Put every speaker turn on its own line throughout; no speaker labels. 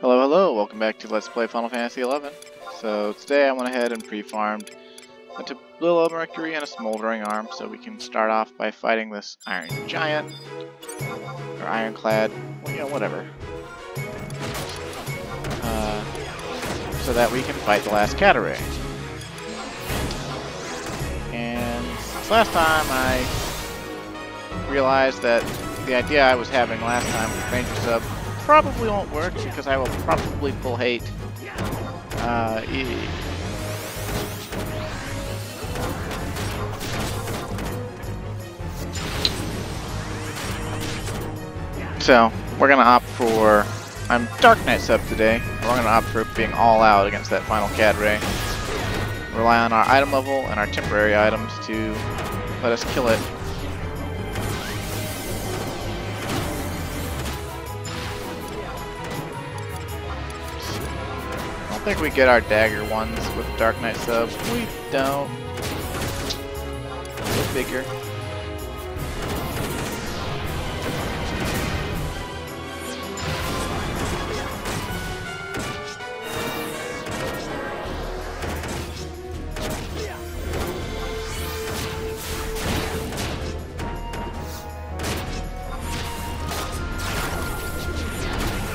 Hello, hello, welcome back to Let's Play Final Fantasy XI. So today I went ahead and pre-farmed a Lilla Mercury and a Smoldering Arm so we can start off by fighting this Iron Giant, or Ironclad, well, you know, whatever. Uh, so that we can fight the last Caturae. And since last time I realized that the idea I was having last time with Ranger Sub probably won't work because I will probably pull hate uh, e So, we're gonna opt for... I'm Dark Knight sub today. We're gonna opt for being all out against that final Caturae. Rely on our item level and our temporary items to let us kill it think we get our dagger ones with Dark Knight sub. We don't. Go figure.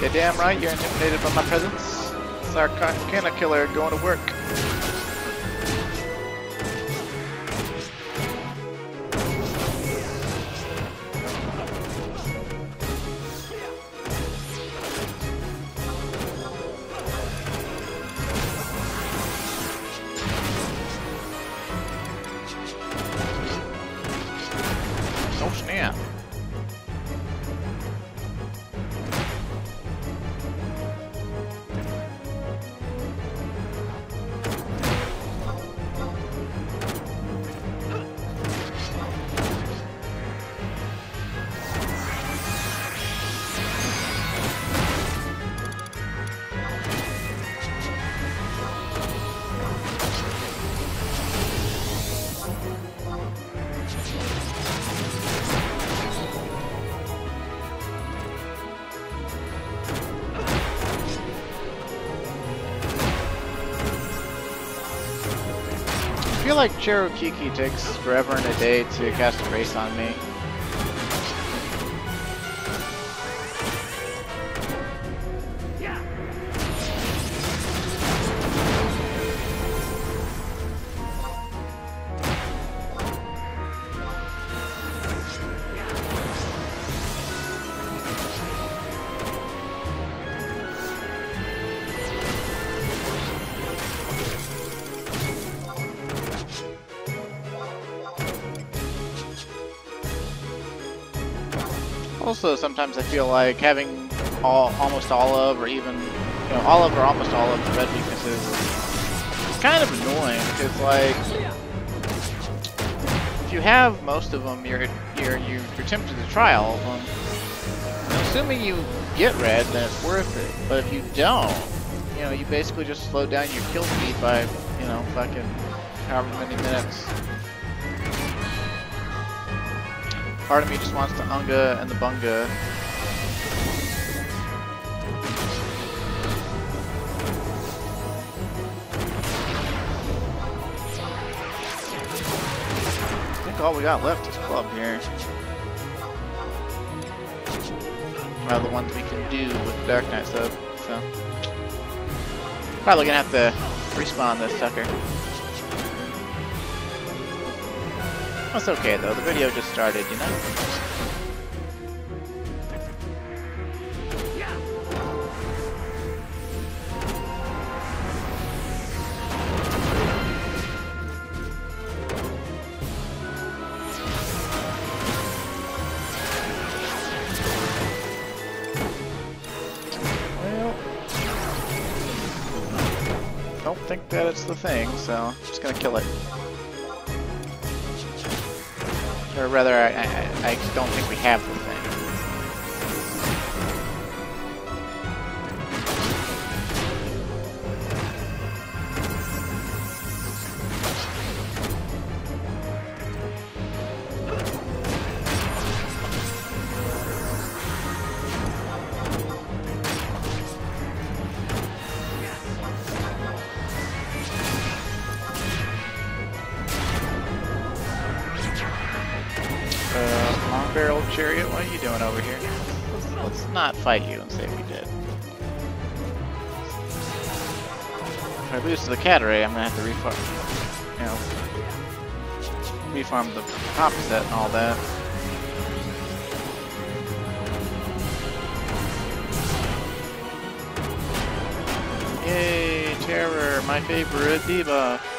Yeah, damn right, you're intimidated by my presence. Our Arcana Killer going to work. Like Cherukiki takes forever and a day to cast a race on me. Also, sometimes I feel like having all, almost all of, or even, you know, all of or almost all of the red weaknesses is kind of annoying, because, like, if you have most of them, you're, you're, you're, tempted to try all of them. Assuming you get red, then it's worth it. But if you don't, you know, you basically just slow down your kill speed by, you know, fucking however many minutes. Part of me just wants to unga and the bunga. I think all we got left is club here. Well, the ones we can do with Dark Knight sub, so. Probably gonna have to respawn this sucker. That's okay though, the video just started, you know? Caturae, I'm gonna have to refarm, you know, refarm the top set and all that. Yay, Terror, my favorite debuff.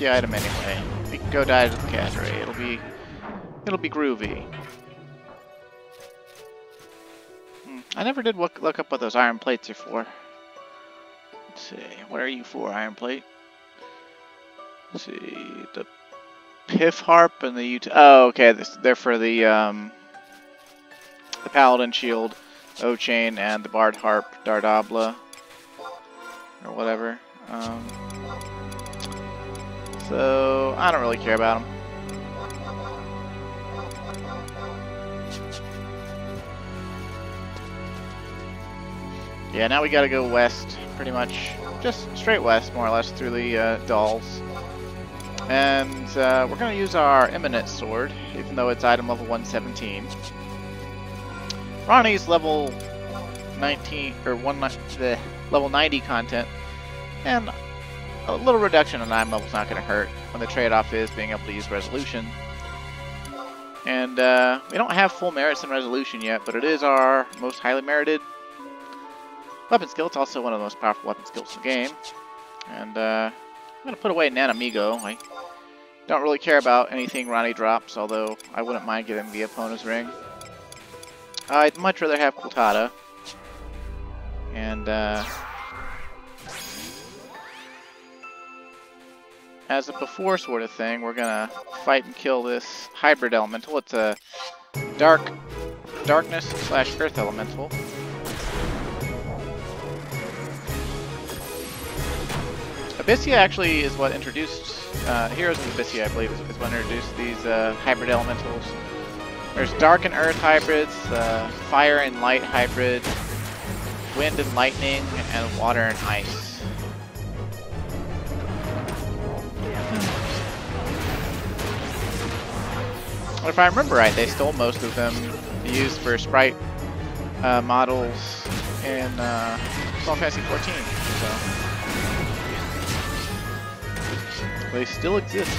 The item anyway. We can go die to the Caturae. It'll be, it'll be groovy. Hmm. I never did look, look up what those iron plates are for. Let's see, what are you for, iron plate? Let's see, the Piff Harp and the Ut Oh, okay, they're for the um, the Paladin Shield, O Chain, and the Bard Harp, Dardabla, or whatever. Um, so, I don't really care about them. Yeah, now we gotta go west, pretty much. Just straight west, more or less, through the uh, dolls. And uh, we're gonna use our Eminent Sword, even though it's item level 117. Rani's level 19, or one, the level 90 content, and a little reduction in item level is not going to hurt when the trade-off is being able to use resolution. And uh, we don't have full merits in resolution yet, but it is our most highly merited weapon skill. It's also one of the most powerful weapon skills in the game. And uh, I'm going to put away Nanaa Mihgo. I don't really care about anything Rani drops, although I wouldn't mind getting the opponent's ring. I'd much rather have Qultada. And uh, as a before sort of thing, we're gonna fight and kill this hybrid elemental. It's a dark darkness slash earth elemental. Abyssea actually is what introduced uh, Heroes of Abyssea, I believe, is, is what introduced these uh, hybrid elementals. There's dark and earth hybrids, uh, fire and light hybrid, wind and lightning, and water and ice. If I remember right, they stole most of them used for sprite uh, models in uh, Final Fantasy 14. So they still exist.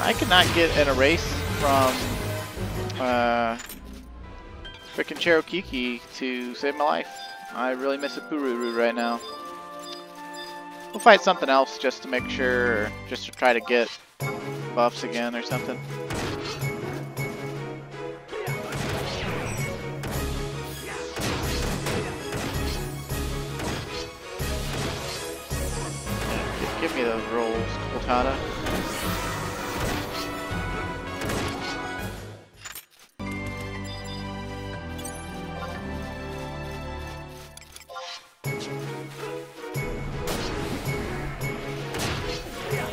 I could not get an erase from uh, freaking Cherukiki to save my life. I really miss Apururu right now. We'll fight something else just to make sure, just to try to get buffs again or something. Give, me those rolls, Qultada.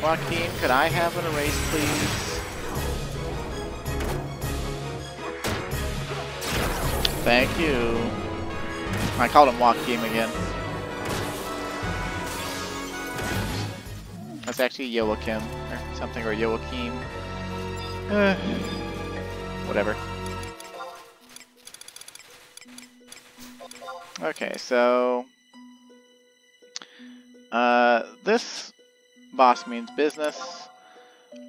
Joaquin, could I have an erase, please? Thank you. I called him Joaquin again. That's actually Joachim, or something, or Joachim. Uh, whatever. Okay, so... Uh, this boss means business.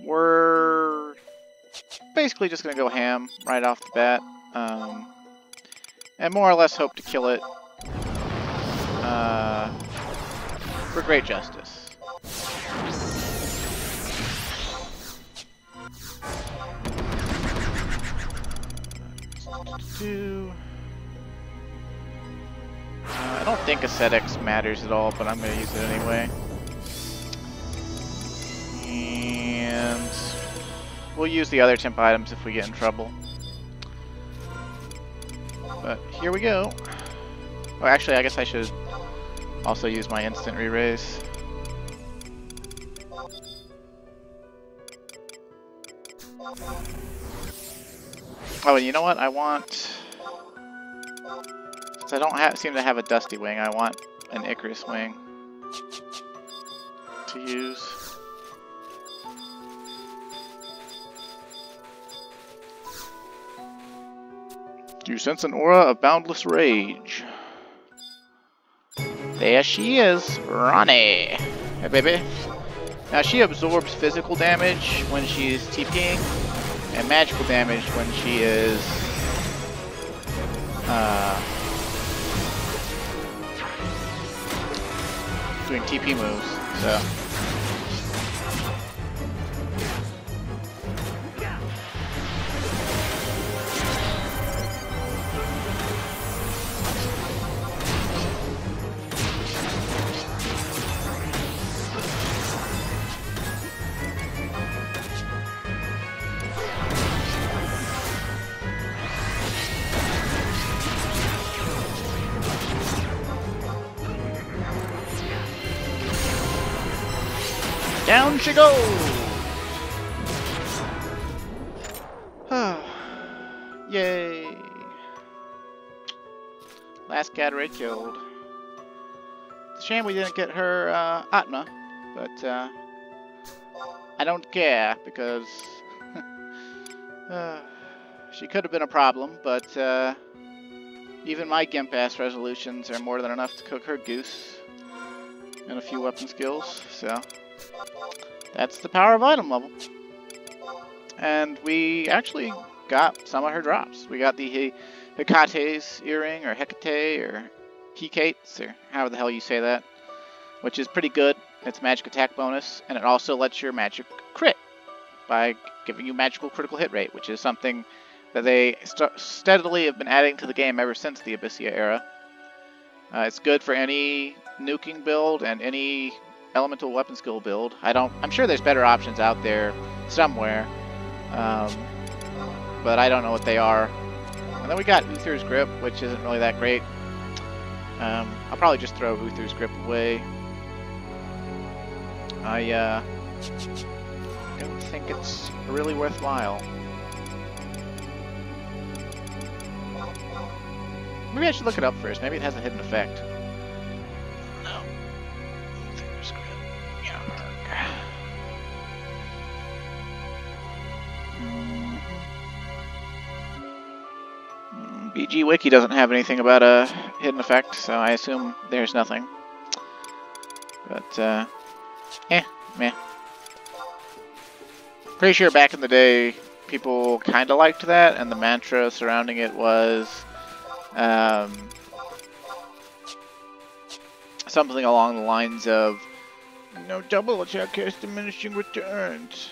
We're basically just going to go ham right off the bat. Um, and more or less hope to kill it uh, for great justice. Uh, I don't think ascetics matters at all, but I'm going to use it anyway. And we'll use the other temp items if we get in trouble. But here we go. Oh, actually, I guess I should also use my instant re-raise. Oh, and you know what? I want... Since I don't have, seem to have a Dusty Wing, I want an Icarus Wing to use. You sense an aura of boundless rage? There she is, Rani. Hey, baby. Now, she absorbs physical damage when she's TPing, and magical damage when she is uh, doing TP moves. So. She! Yay! Last Caturae killed. It's a shame we didn't get her uh, Atma, but uh, I don't care because uh, she could have been a problem, but uh, even my Gimp ass resolutions are more than enough to cook her goose and a few weapon skills, so. That's the power of item level. And we actually got some of her drops. We got the Hecate's earring, or Hecate, or Hecate's, or however the hell you say that, which is pretty good. It's magic attack bonus, and it also lets your magic crit by giving you magical critical hit rate, which is something that they steadily have been adding to the game ever since the Abyssea era. Uh, it's good for any nuking build and any elemental weapon skill build. I don't. I'm sure there's better options out there somewhere, um, but I don't know what they are. And then we got Uther's Grip, which isn't really that great. Um, I'll probably just throw Uther's Grip away. I uh, don't think it's really worthwhile. Maybe I should look it up first. Maybe it has a hidden effect. BG Wiki doesn't have anything about a hidden effect, so I assume there's nothing. But, uh, eh, meh. Pretty sure back in the day, people kind of liked that, and the mantra surrounding it was, um, something along the lines of, no double attack has diminishing returns,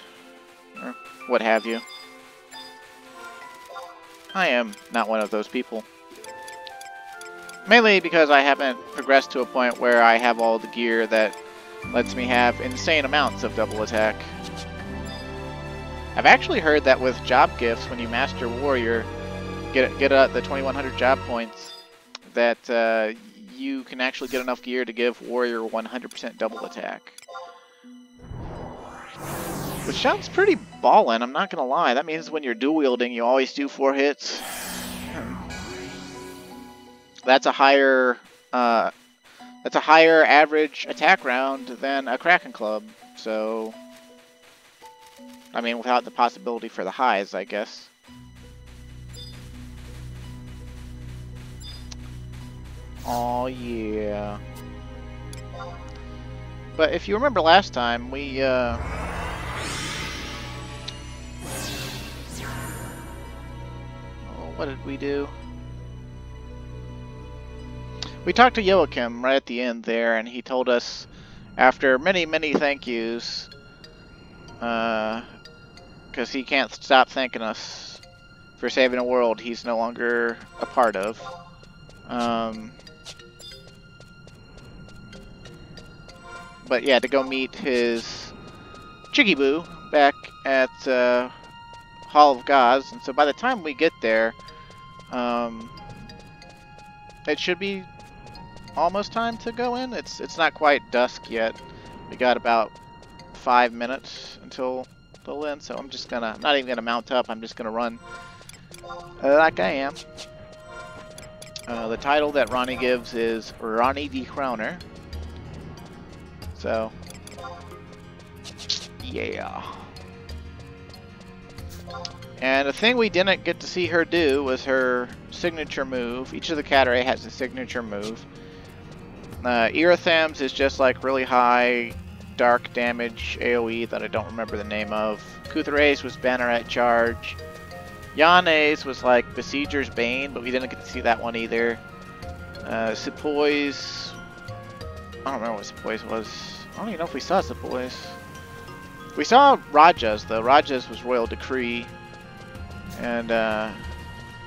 or what have you. I am not one of those people. Mainly because I haven't progressed to a point where I have all the gear that lets me have insane amounts of double attack. I've actually heard that with job gifts, when you master warrior, get get uh, the 2100 job points, that uh, you can actually get enough gear to give warrior 100% double attack. Which sounds pretty ballin', I'm not gonna lie. That means when you're dual wielding, you always do four hits. That's a higher, uh, that's a higher average attack round than a Kraken Club. So, I mean, without the possibility for the highs, I guess. Oh yeah. But if you remember last time, we, uh, what did we do? We talked to Joachim right at the end there, and he told us, after many, many thank yous, because uh, he can't stop thanking us for saving a world he's no longer a part of. Um, but yeah, to go meet his Chicky-Boo back at uh, Hall of Gods. And so by the time we get there, um, it should be almost time to go in. It's it's not quite dusk yet. We got about five minutes until the end, so I'm just gonna, I'm not even gonna mount up. I'm just gonna run uh, like I am. Uh, the title that Rani gives is Rani Decrowner. So, yeah. And the thing we didn't get to see her do was her signature move. Each of the Caturae has a signature move. Uh, Iratham's is just like really high dark damage AoE that I don't remember the name of. Cutherae's was Banneret Charge. Yaanei's was like Besieger's Bane, but we didn't get to see that one either. Uh, Sippoy's... I don't remember what Sippoy's was. I don't even know if we saw Sippoy's. We saw Raja's, though. Raja's was Royal Decree. And uh,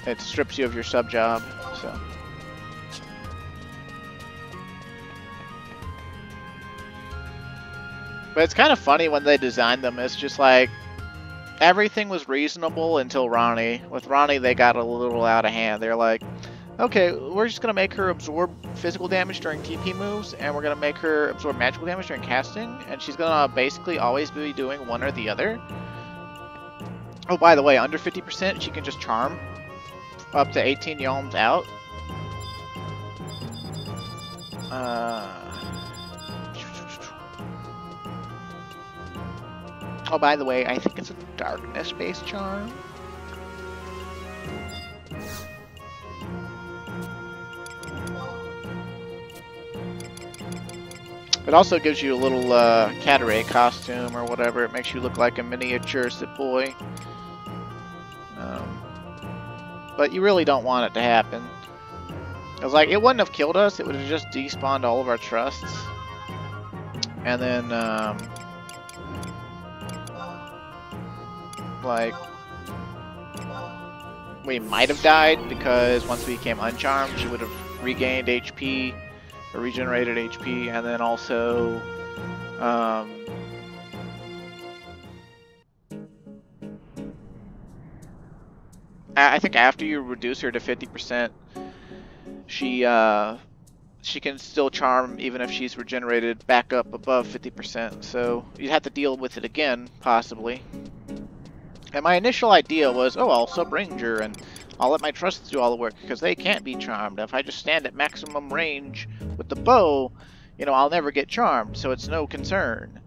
it strips you of your sub job, so... But it's kind of funny when they designed them. It's just like everything was reasonable until Rani. With Rani, they got a little out of hand. They're like, okay, we're just gonna make her absorb physical damage during TP moves, and we're gonna make her absorb magical damage during casting, and she's gonna basically always be doing one or the other. Oh, by the way, under 50%, she can just charm up to 18 yalms out. Uh, Oh, by the way, I think it's a darkness-based charm. It also gives you a little uh, Caturae costume or whatever. It makes you look like a miniature Sippoy. Um, but you really don't want it to happen. It was like, it wouldn't have killed us. It would have just despawned all of our trusts. And then, um, like we might have died because once we became uncharmed, she would have regained HP or regenerated HP, and then also um, I think after you reduce her to 50%, she uh, she can still charm even if she's regenerated back up above 50%. So you'd have to deal with it again, possibly. And my initial idea was, oh, I'll sub-ranger and I'll let my trusts do all the work because they can't be charmed. If I just stand at maximum range with the bow, you know, I'll never get charmed, so it's no concern.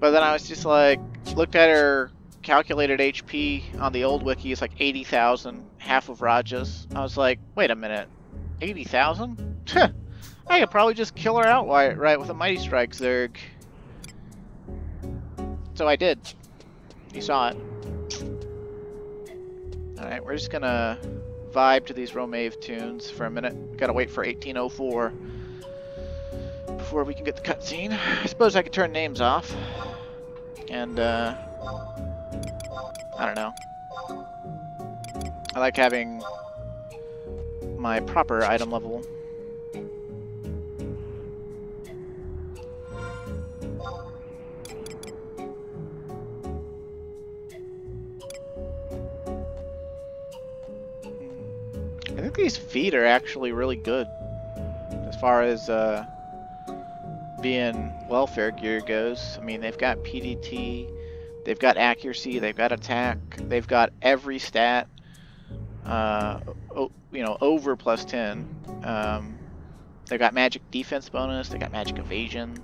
But then I was just like, looked at her calculated HP on the old wiki, is like 80,000, half of Raja's. I was like, wait a minute, 80,000? I could probably just kill her outright right with a Mighty Strike Zerg. So I did. You saw it. Alright, we're just gonna vibe to these Romaeve tunes for a minute. Gotta wait for 1804 before we can get the cutscene. I suppose I could turn names off. And, uh... I don't know. I like having my proper item level I think these feet are actually really good as far as uh, being welfare gear goes. I mean, they've got PDT, they've got accuracy, they've got attack, they've got every stat, uh, you know, over plus 10. Um, they got magic defense bonus, they got magic evasion,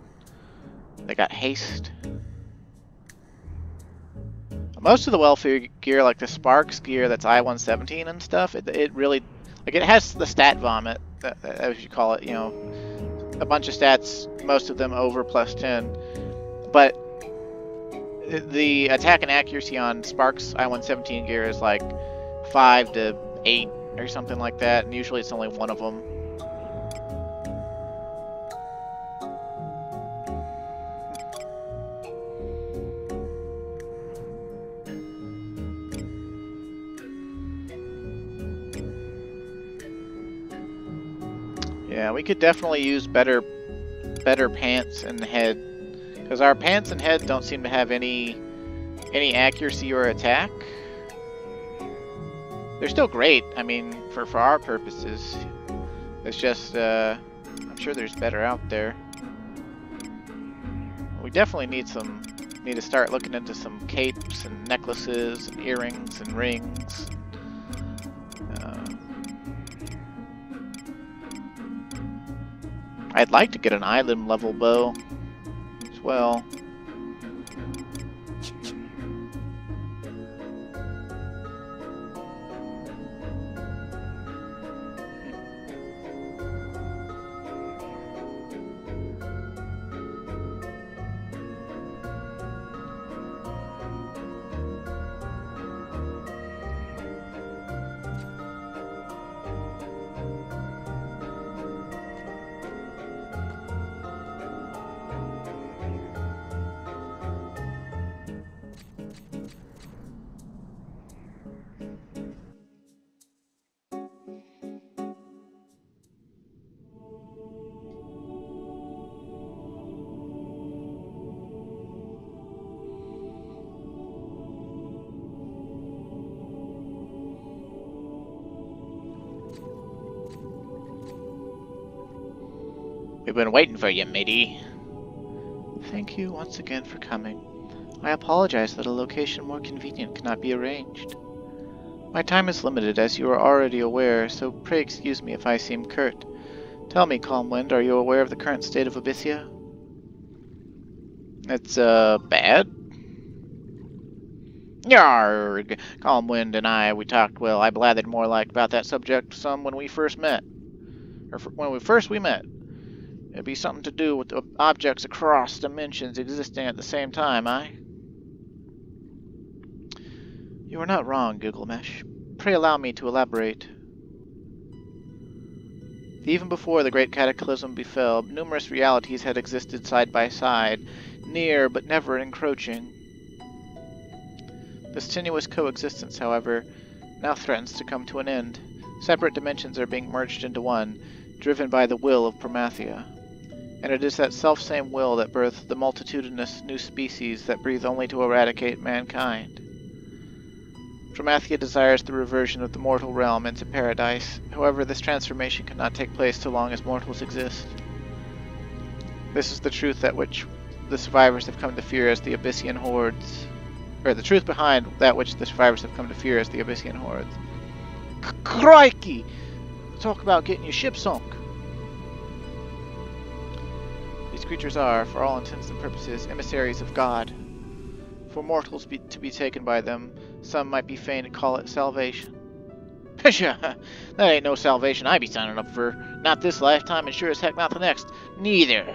they got haste. Most of the welfare gear, like the Sparks gear that's I-117 and stuff, it, it really like it has the stat vomit, as you call it. You know, a bunch of stats, most of them over plus 10. But the attack and accuracy on Sparks I-117 gear is like 5 to 8 or something like that, and usually it's only one of them. Yeah, we could definitely use better better pants and head. Because our pants and head don't seem to have any any accuracy or attack. They're still great, I mean, for, for our purposes. It's just, uh, I'm sure there's better out there. We definitely need some, need to start looking into some capes and necklaces and earrings and rings. Uh, I'd like to get an island level bow well. We've been waiting for you, matey.
Thank you once again for coming. I apologize that a location more convenient cannot be arranged. My time is limited, as you are already aware, so pray excuse me if I seem curt. Tell me, Calmwind, are you aware of the current state of Abyssea?
It's, uh, bad? Yarg! Calmwind and I, we talked, well, I blathered more like about that subject some when we first met. Or when we first we met. It'd be something to do with objects across dimensions existing at the same time, eh?
You are not wrong, Gilgamesh. Pray allow me to elaborate. Even before the great cataclysm befell, numerous realities had existed side by side, near but never encroaching. This tenuous coexistence, however, now threatens to come to an end. Separate dimensions are being merged into one, driven by the will of Promathia. And it is that self-same will that birthed the multitudinous new species that breathe only to eradicate mankind. Promathia desires the reversion of the mortal realm into paradise, however this transformation cannot take place so long as mortals exist. This is the truth that which the survivors have come to fear as the Abyssean hordes, or the truth behind that which the survivors have come to fear as the Abyssean hordes. Crikey! Talk about getting your ship sunk! These creatures are, for all intents and purposes, emissaries of God. For mortals be, to be taken by them, some might be fain to call it salvation. Pshaw!
that ain't no salvation I be signing up for. Not this lifetime, and sure as heck not the next. Neither.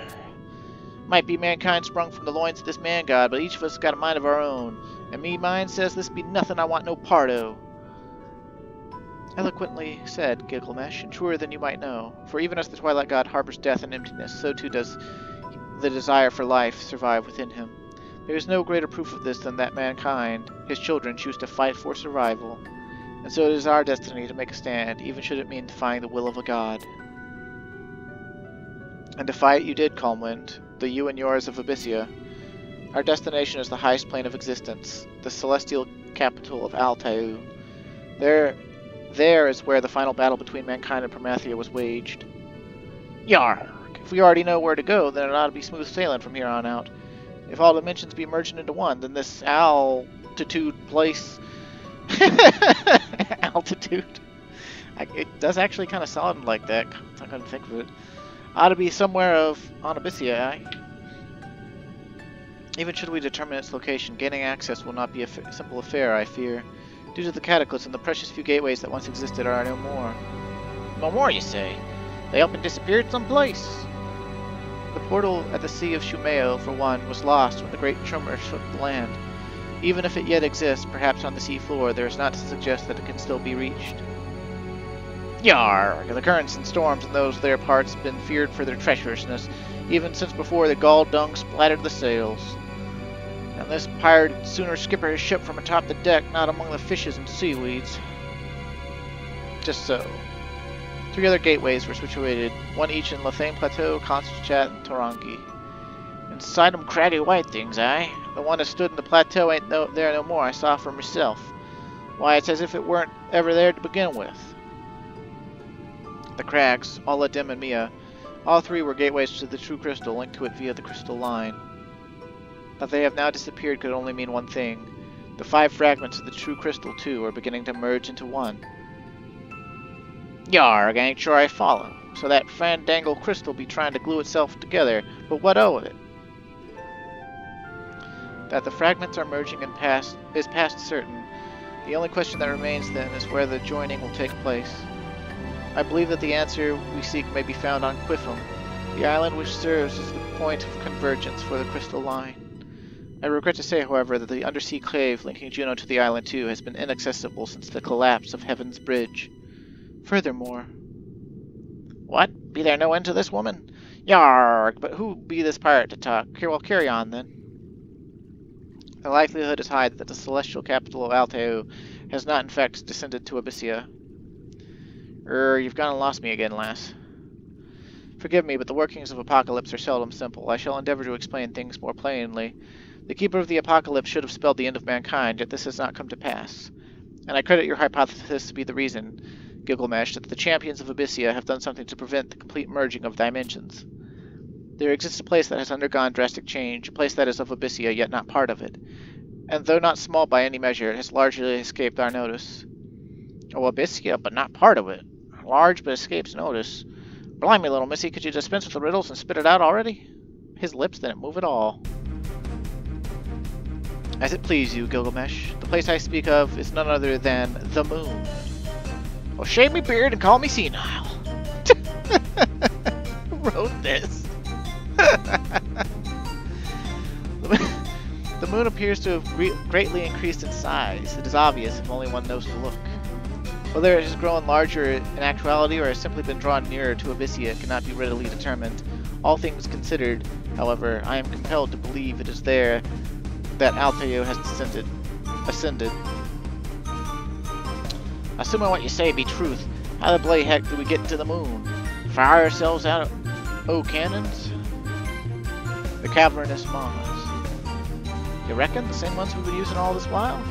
Might be mankind sprung from the loins of this man god, but each of us got a mind of our own. And me mind says this be nothing I want no part o'.
Eloquently said, Gilgamesh, and truer than you might know. For even as the Twilight God harbors death and emptiness, so too does the desire for life survive within him. There is no greater proof of this than that mankind, his children, choose to fight for survival. And so it is our destiny to make a stand, even should it mean defying the will of a god. And to fight you did, Calmwind, the you and yours of Abyssea. Our destination is the highest plane of existence, the celestial capital of Al'Taieu. There, there is where the final battle between mankind and Promathia was waged.
Yar! If we already know where to go, then it ought to be smooth sailing from here on out. If all dimensions be merging into one, then this altitude place... altitude. I, it does actually kind of sound like that. I couldn't think of it. Ought to be somewhere of on Abyssea, eh?
Even should we determine its location, gaining access will not be a simple affair, I fear. Due to the cataclysm, the precious few gateways that once existed are no more.
No more, you say? They up and disappeared someplace?
Portal at the Sea of Shu'meyo, for one, was lost when the Great Tremor shook the land. Even if it yet exists, perhaps on the sea floor, there is not to suggest that it can still be reached.
Yar! The currents and storms in those there parts have been feared for their treacherousness, even since before the gall dung splattered the sails. And this pirate sooner skipper his ship from atop the deck, not among the fishes and seaweeds. Just so.
Three other gateways were situated, one each in La Theine Plateau, Chat, and Tahrongi. Inside them craggy white things, eh? The one that stood in the plateau ain't no, there no more, I saw for myself. Why, it's as if it weren't ever there to begin with. The crags, Holla Dem and Mea, all three were gateways to the true crystal linked to it via the crystal line. That they have now disappeared could only mean one thing. The five fragments of the true crystal, too, are beginning to merge into one. Yarg, I ain't sure I follow. So that fandangle crystal be trying to glue itself together, but what o' it? That the fragments are merging and past is past certain. The only question that remains then is where the joining will take place. I believe that the answer we seek may be found on Qufim, the island which serves as the point of convergence for the crystal line. I regret to say, however, that the undersea cave linking Jeuno to the island too has been inaccessible since the collapse of Heaven's Bridge. Furthermore... What? Be there no end to this woman? Yarg, but who be this pirate to talk? Well, carry on, then. The likelihood is high that the celestial capital of Al'Taieu has not in fact descended to Abyssea. Er, you've gone and lost me again, lass. Forgive me, but the workings of Apocalypse are seldom simple. I shall endeavor to explain things more plainly. The Keeper of the Apocalypse should have spelled the end of mankind, yet this has not come to pass. And I credit your hypothesis to be the reason, Gilgamesh, that the champions of Abyssea have done something to prevent the complete merging of dimensions. There exists a place that has undergone drastic change, a place that is of Abyssea, yet not part of it. And though not small by any measure, it has largely escaped our notice. Oh, Abyssea, but not part of it. Large, but escapes notice. Blimey, little missy, could you dispense with the riddles and spit it out already? His lips didn't move at all. As it please you, Gilgamesh. The place I speak of is none other than the moon. Well, shave me beard and call me senile. Wrote this? the moon appears to have greatly increased in size. It is obvious if only one knows to look. Whether it has grown larger in actuality or has simply been drawn nearer to Abyssea cannot be readily determined. All things considered, however, I am compelled to believe it is there that Al'Taieu has descended, ascended. Assuming what you say be truth, how the bloody heck do we get to the moon? Fire ourselves out of oh cannons? The cavernous maws. You reckon the same ones we've been using all this while?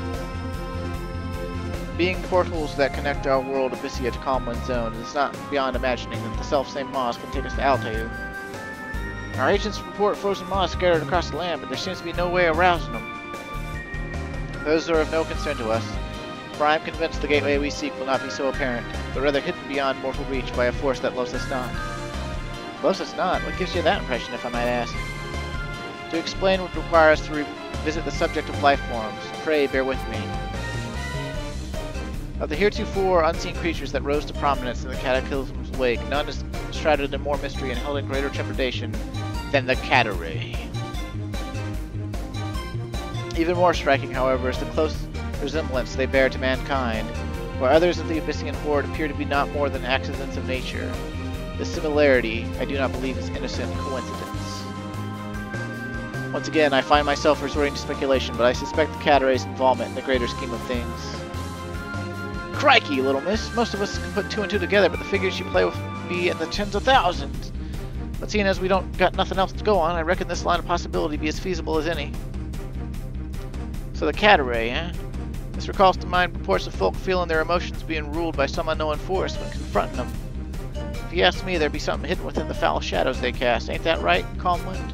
Being portals that connect our world Abyssea to Calmwind Zone, it's not beyond imagining that the self-same maws can take us to Al'Taieu. Our agents report frozen maws scattered across the land, but there seems to be no way of rousing them. Those are of no concern to us, for I am convinced the gateway we seek will not be so apparent, but rather hidden beyond mortal reach by a force that loves us not. Loves us not? What gives you that impression, if I might ask? To explain would require us to revisit the subject of life forms. Pray bear with me. Of the heretofore unseen creatures that rose to prominence in the Cataclysm's wake, none is shrouded in more mystery and held in greater trepidation than the Caturae. Even more striking, however, is the close resemblance they bear to mankind, where others of the Abyssean horde appear to be not more than accidents of nature. This similarity, I do not believe, is innocent coincidence. Once again, I find myself resorting to speculation, but I suspect the Caturae's involvement in the greater scheme of things. Crikey, little miss. Most of us can put two and two together, but the figures you play with be in the tens of thousands. But seeing as we don't got nothing else to go on, I reckon this line of possibility be as feasible as any. So the Caturae, eh? This recalls to mind reports of folk feeling their emotions being ruled by some unknown force when confronting them. If you ask me, there'd be something hidden within the foul shadows they cast. Ain't that right, Calmwind?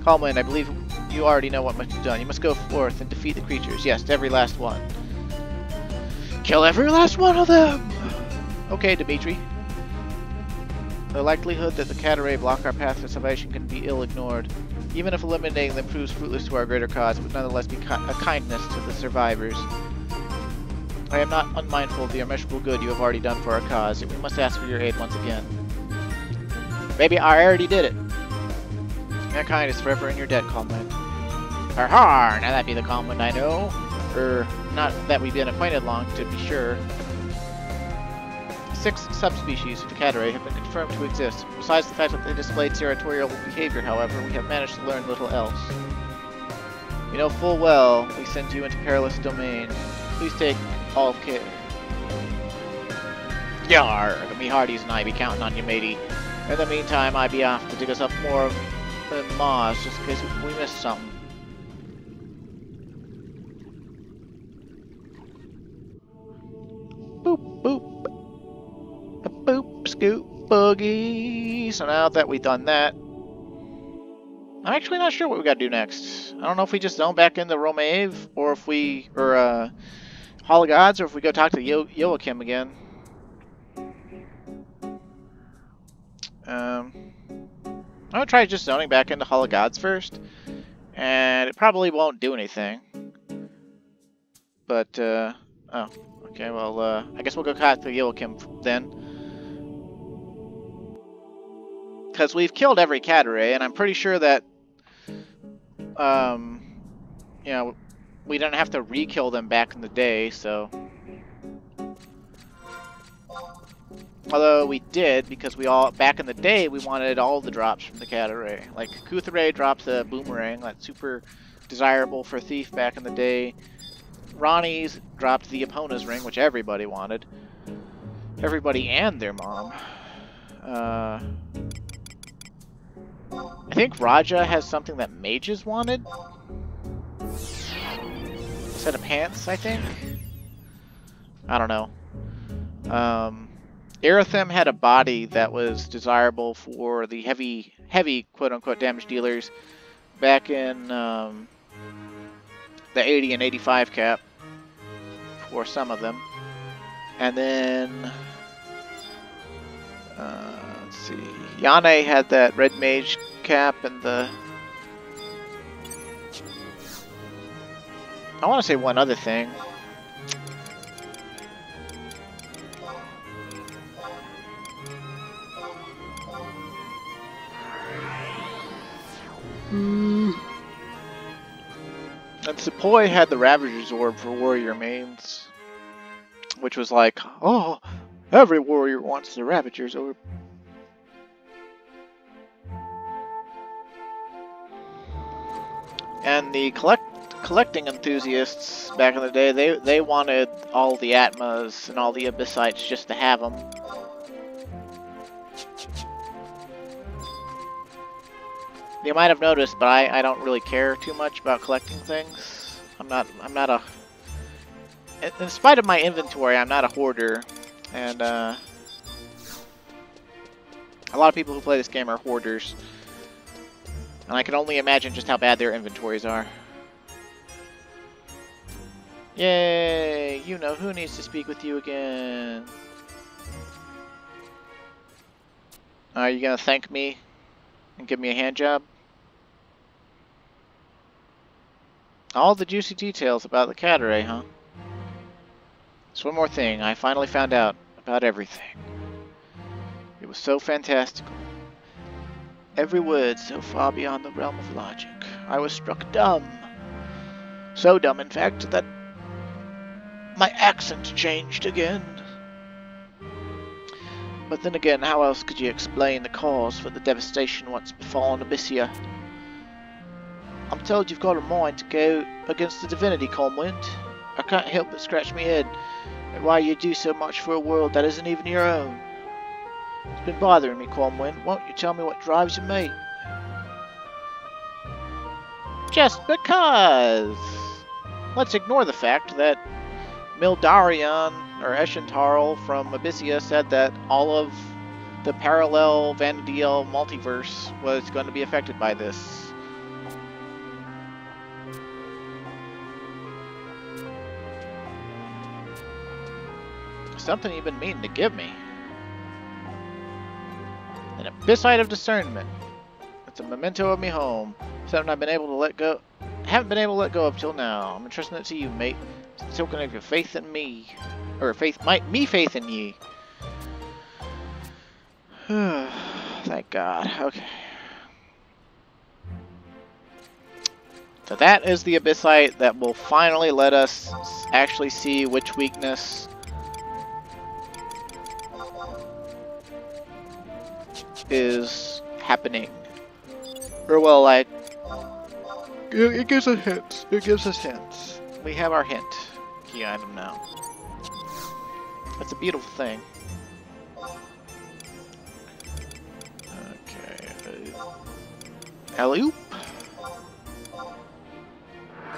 Calmwind, I believe you already know what must be done. You must go forth and defeat the creatures. Yes, every last one. Kill every last one of them! Okay, Dimitri. The likelihood that the Caturae block our path to salvation can be ill ignored. Even if eliminating them proves fruitless to our greater cause, it would nonetheless be ki a kindness to the survivors. I am not unmindful of the immeasurable good you have already done for our cause, yet we must ask for your aid once again. Maybe I already did it. Mankind is forever in your debt, Calmwind. Har! Now that be the Calmwind I know. Er, not that we've been acquainted long, to be sure. Six subspecies of the Caturae have been confirmed to exist. Besides the fact that they displayed territorial behavior, however, we have managed to learn little else. We know full well we send you into perilous domain. Please take all care.
Yar, me hearties and I be counting on you, matey. In the meantime, I be off to dig us up more of Mars, just in case we missed something. Boop, scoop, boogie. So now that we've done that, I'm actually not sure what we gotta do next. I don't know if we just zone back into Romaeve, or if we, or, uh, Hall of Gods, or if we go talk to Yo Joachim again. Um, I'm gonna try just zoning back into Hall of Gods first, and it probably won't do anything. But, uh, oh, okay, well, uh, I guess we'll go talk to Joachim then. Because we've killed every Caturae, and I'm pretty sure that um, you know, we didn't have to re-kill them back in the day, so... Although we did, because we all, back in the day, we wanted all the drops from the Caturae. Like, Kutherae drops a boomerang, that's super desirable for Thief back in the day. Rani's dropped the Epona's ring, which everybody wanted. Everybody and their mom. Uh, think Raja has something that mages wanted. Set of pants, I think. I don't know. Um, Iratham had a body that was desirable for the heavy, heavy quote-unquote damage dealers back in um, the 80 and 85 cap for some of them. And then, uh, let's see, Yaanei had that red mage cap and the... I want to say one other thing. Mm. And Sippoy had the Ravager's Orb for warrior mains. Which was like, oh, every warrior wants the Ravager's Orb. And the collect collecting enthusiasts back in the day, they, they wanted all the Atmas and all the Abyssites just to have them. You might have noticed, but I, I don't really care too much about collecting things. I'm not I'm not a in spite of my inventory, I'm not a hoarder, and uh, a lot of people who play this game are hoarders. And I can only imagine just how bad their inventories are. Yay! You know who needs to speak with you again. Are you gonna thank me and give me a hand job? All the juicy details about the Caturae, huh? Just one more thing. I finally found out about everything. It was so fantastical. Every word so far beyond the realm of logic. I was struck dumb. So dumb, in fact, that my accent changed again. But then again, how else could you explain the cause for the devastation once befallen Abyssea? I'm told you've got a mind to go against the divinity, Calmwind. I can't help but scratch my head at why you do so much for a world that isn't even your own. It's been bothering me, Calmwind. Won't you tell me what drives you, mate? Just because! Let's ignore the fact that Mildaurion, or Eshantarl from Abyssea, said that all of the parallel Vana'diel multiverse was going to be affected by this. Something you've been meaning to give me. An abyssite of discernment. It's a memento of me home. Something I've been able to let go. Haven't been able to let go of till now. I'm entrusting it to you, mate. It's a token of your faith in me. Or faith, my, me faith in ye. Thank God. Okay. So that is the Abyssite that will finally let us actually see which weakness is happening. Or well, like, it gives us hints. It gives us hints. We have our hint key item now. That's a beautiful thing. Okay. Alley-oop.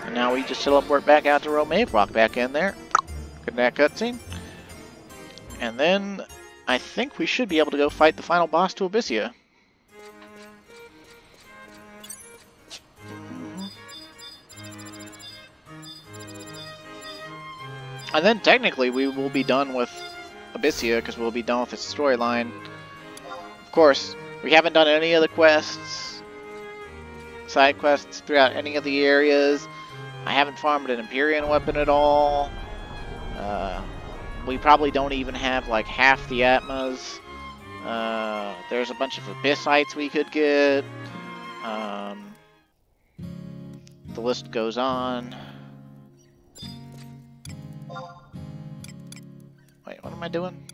And now we just teleport back out to Romaine Rock back in there. Good that cutscene. And then I think we should be able to go fight the final boss to Abyssea. And then technically we will be done with Abyssea because we'll be done with its storyline. Of course, we haven't done any of the quests, side quests throughout any of the areas. I haven't farmed an Empyrean weapon at all. Uh, we probably don't even have like half the Atmas. Uh, there's a bunch of Abyssites we could get. Um, the list goes on. Wait, what am I doing?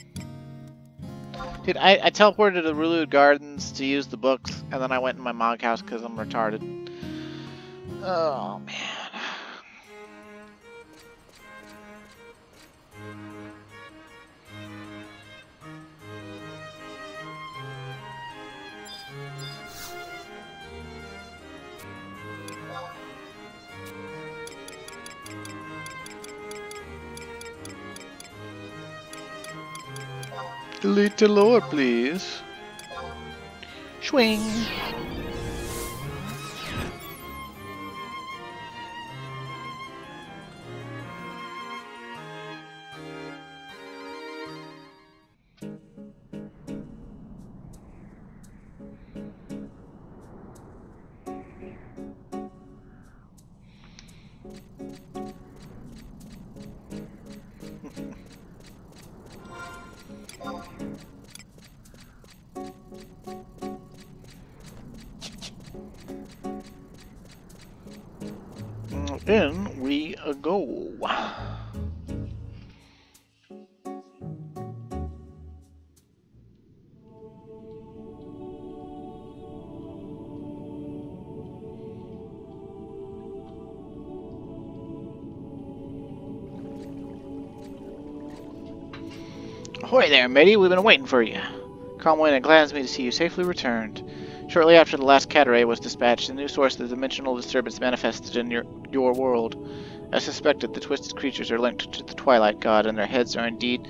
Dude, I, I teleported to Rulude Gardens to use the books, and then I went in my Mog house because I'm retarded. Oh, man. Little lower, please. Swing. There, matey. We've been waiting for you. Cromwell, it gladdens me to see you safely returned. Shortly after the last Caturae was dispatched, a new source of the dimensional disturbance manifested in your, your world. As suspected, the twisted creatures are linked to the Twilight God, and their heads are indeed...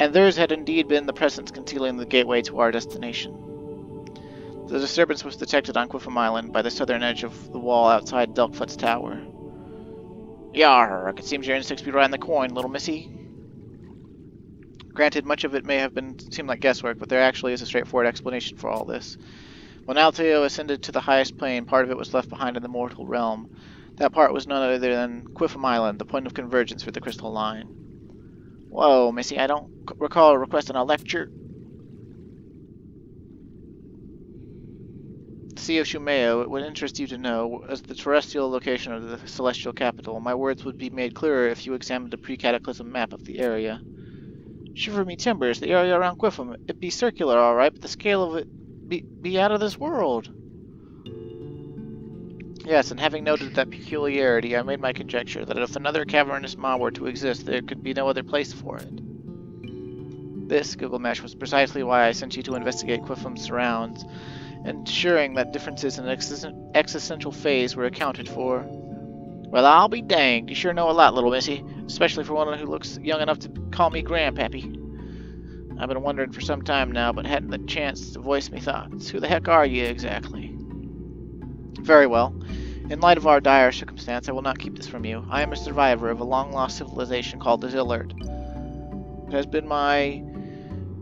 And theirs had indeed been the presence concealing the gateway to our destination. The disturbance was detected on Qufim Island by the southern edge of the wall outside Delkfutt's tower. Yar, it seems your instincts be right on the coin, little missy. Granted, much of it may have been seemed like guesswork, but there actually is a straightforward explanation for all this. When Al'Taieu ascended to the highest plane, part of it was left behind in the mortal realm. That part was none other than Qufim Island, the point of convergence for the Crystal Line. Whoa, Missy, I don't recall requesting a lecture. Sea of Shu'meyo, it would interest you to know, as the terrestrial location of the celestial capital, my words would be made clearer if you examined a pre-cataclysm map of the area. Shiver me timbers, the area around Qufim, it'd be circular, alright, but the scale of it be, be out of this world. Yes, and having noted that peculiarity, I made my conjecture that if another cavernous maw were to exist, there could be no other place for it. This, Gilgamesh, was precisely why I sent you to investigate Qufim's surrounds, ensuring that differences in existential phase were accounted for. Well, I'll be danged. You sure know a lot, little missy especially for one who looks young enough to call me Grandpappy. I've been wondering for some time now, but hadn't the chance to voice me thoughts. Who the heck are you exactly? Very well. In light of our dire circumstance, I will not keep this from you. I am a survivor of a long-lost civilization called the Zilart. It has been my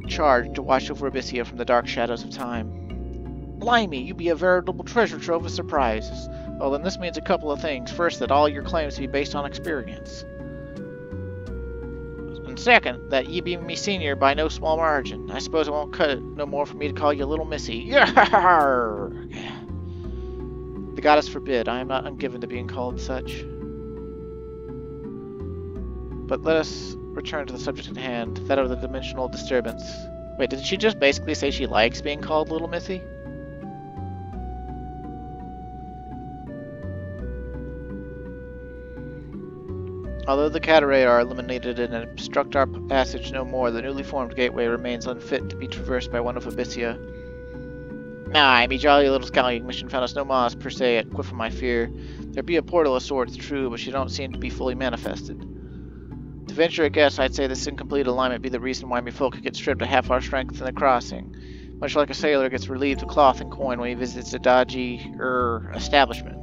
charge to watch over Abyssea from the dark shadows of time. Blimey, you be a veritable treasure trove of surprises. Well, then this means a couple of things. First, that all your claims be based on experience. And second, that ye be me senior by no small margin. I suppose it won't cut it no more for me to call you little missy. The goddess forbid, I am not ungiven to being called such. But let us return to the subject at hand, that of the dimensional disturbance. Wait, did she just basically say she likes being called Little Missy? Although the Caturae are eliminated and obstruct our passage no more, the newly formed gateway remains unfit to be traversed by one of Abyssea.
Nah, I mean, jolly little scouting mission found us no moss per se at Quiff of my fear. There be a portal of sorts, true, but she don't seem to be fully manifested. To venture a guess, I'd say this incomplete alignment be the reason why me folk get stripped of half our strength in the crossing. Much like a sailor gets relieved of cloth and coin when he visits a dodgy, er, establishment.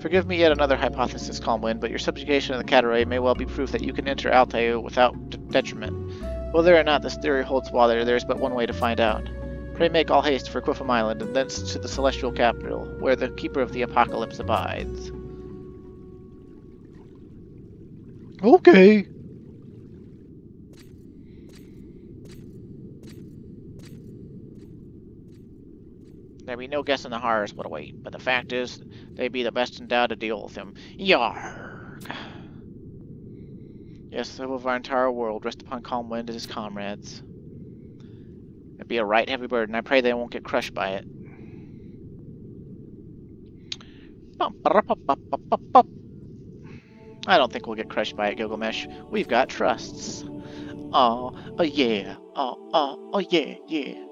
Forgive me yet another hypothesis, Calmwind, but your subjugation of the Caturae may well be proof that you can enter Al'Taieu without detriment. Whether or not this theory holds water, there is but one way to find out. Pray make all haste for Qufim Island, and thence to the celestial capital, where the Keeper of the Apocalypse abides.
Okay.
There be no guessing the horrors what await, but the fact is, they be the best endowed to deal with them. Yarg! Yes, the hope of our entire world rest upon Calmwind and his comrades. It'd be a right heavy burden. I pray they won't get crushed by it. I don't think we'll get crushed by it, Gilgamesh. We've got trusts. Oh, oh yeah. Oh, oh, oh yeah, yeah.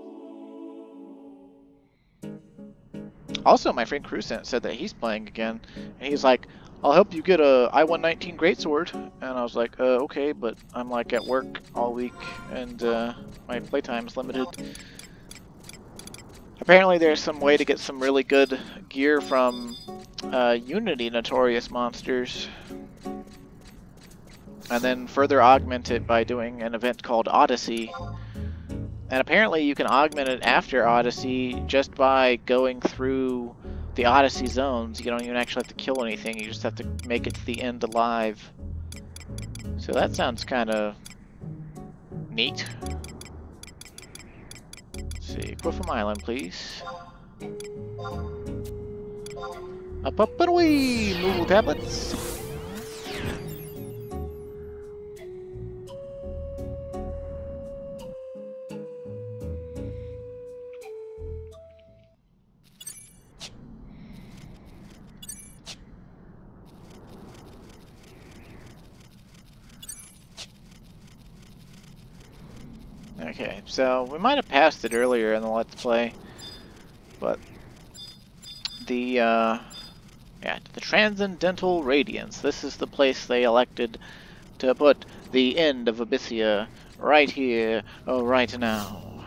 Also, my friend Crucent said that he's playing again, and he's like, I'll help you get a I-119 Greatsword. And I was like, uh, okay, but I'm like at work all week, and uh, my playtime is limited. Apparently there's some way to get some really good gear from uh, Unity Notorious Monsters. And then further augment it by doing an event called Odyssey. And apparently you can augment it after Odyssey just by going through the Odyssey zones. You don't even actually have to kill anything, you just have to make it to the end alive. So that sounds kind of neat. Let's see, Qufim Island, please. Up, up, and away! Noodle tablets! So we might have passed it earlier in the Let's Play, but the, uh, yeah, the Transcendental Radiance. This is the place they elected to put the end of Abyssea right here, oh, right now.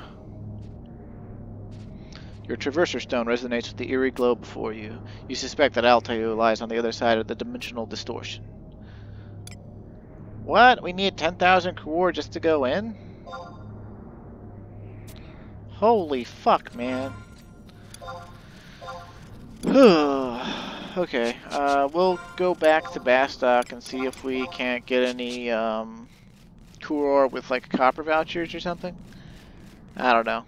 Your Traverser Stone resonates with the eerie glow before you. You suspect that Al'Taieu lies on the other side of the dimensional distortion. What? We need 10,000 core just to go in? Holy fuck, man. okay, uh, we'll go back to Bastok and see if we can't get any, um, Cruor with, like, copper vouchers or something. I don't know.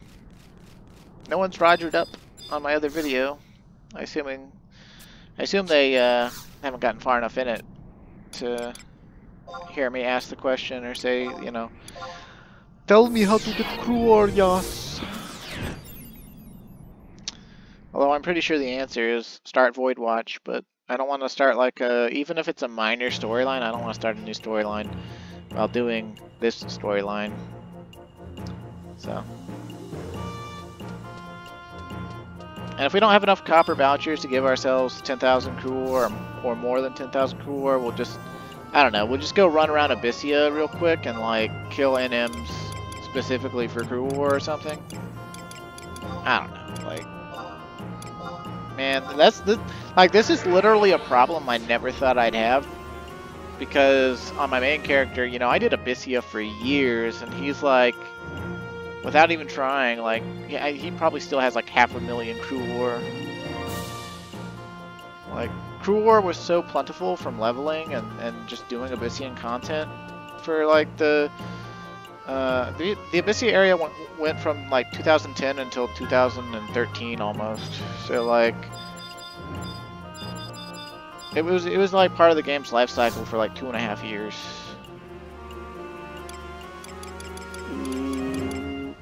No one's rogered up on my other video. I assuming, I assume they, uh, haven't gotten far enough in it to hear me ask the question or say, you know, Tell me how to get Cruor, yes. Although I'm pretty sure the answer is start Voidwatch, but I don't want to start like a, even if it's a minor storyline, I don't want to start a new storyline while doing this storyline. So. And if we don't have enough copper vouchers to give ourselves 10,000 Cruor or, or more than 10,000 Cruor, we'll just, I don't know, we'll just go run around Abyssea real quick and like kill NMs specifically for Cruor or something. I don't know, like, Man, that's the like this is literally a problem I never thought I'd have. Because on my main character, you know, I did Abyssea for years, and he's like, without even trying, like, yeah, he probably still has like half a million Cruor. Like, Cruor was so plentiful from leveling and, and just doing Abyssian content for like the uh, the, the Abyssea area went, went from like 2010 until 2013 almost. So like, it was it was like part of the game's life cycle for like two and a half years.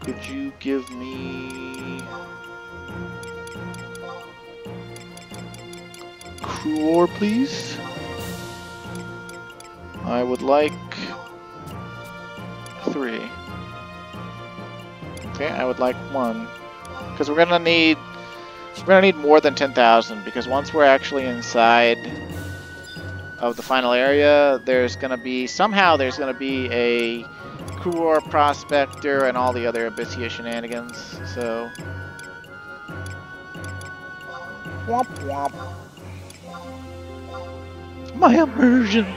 Could you give me Cruor, please? I would like three. Okay, I would like one.
because we're gonna need we're gonna need more than 10,000 because once we're actually inside of the final area, there's gonna be somehow there's gonna be a Cruor Prospector and all the other Abyssea shenanigans. So. Womp womp. My immersion.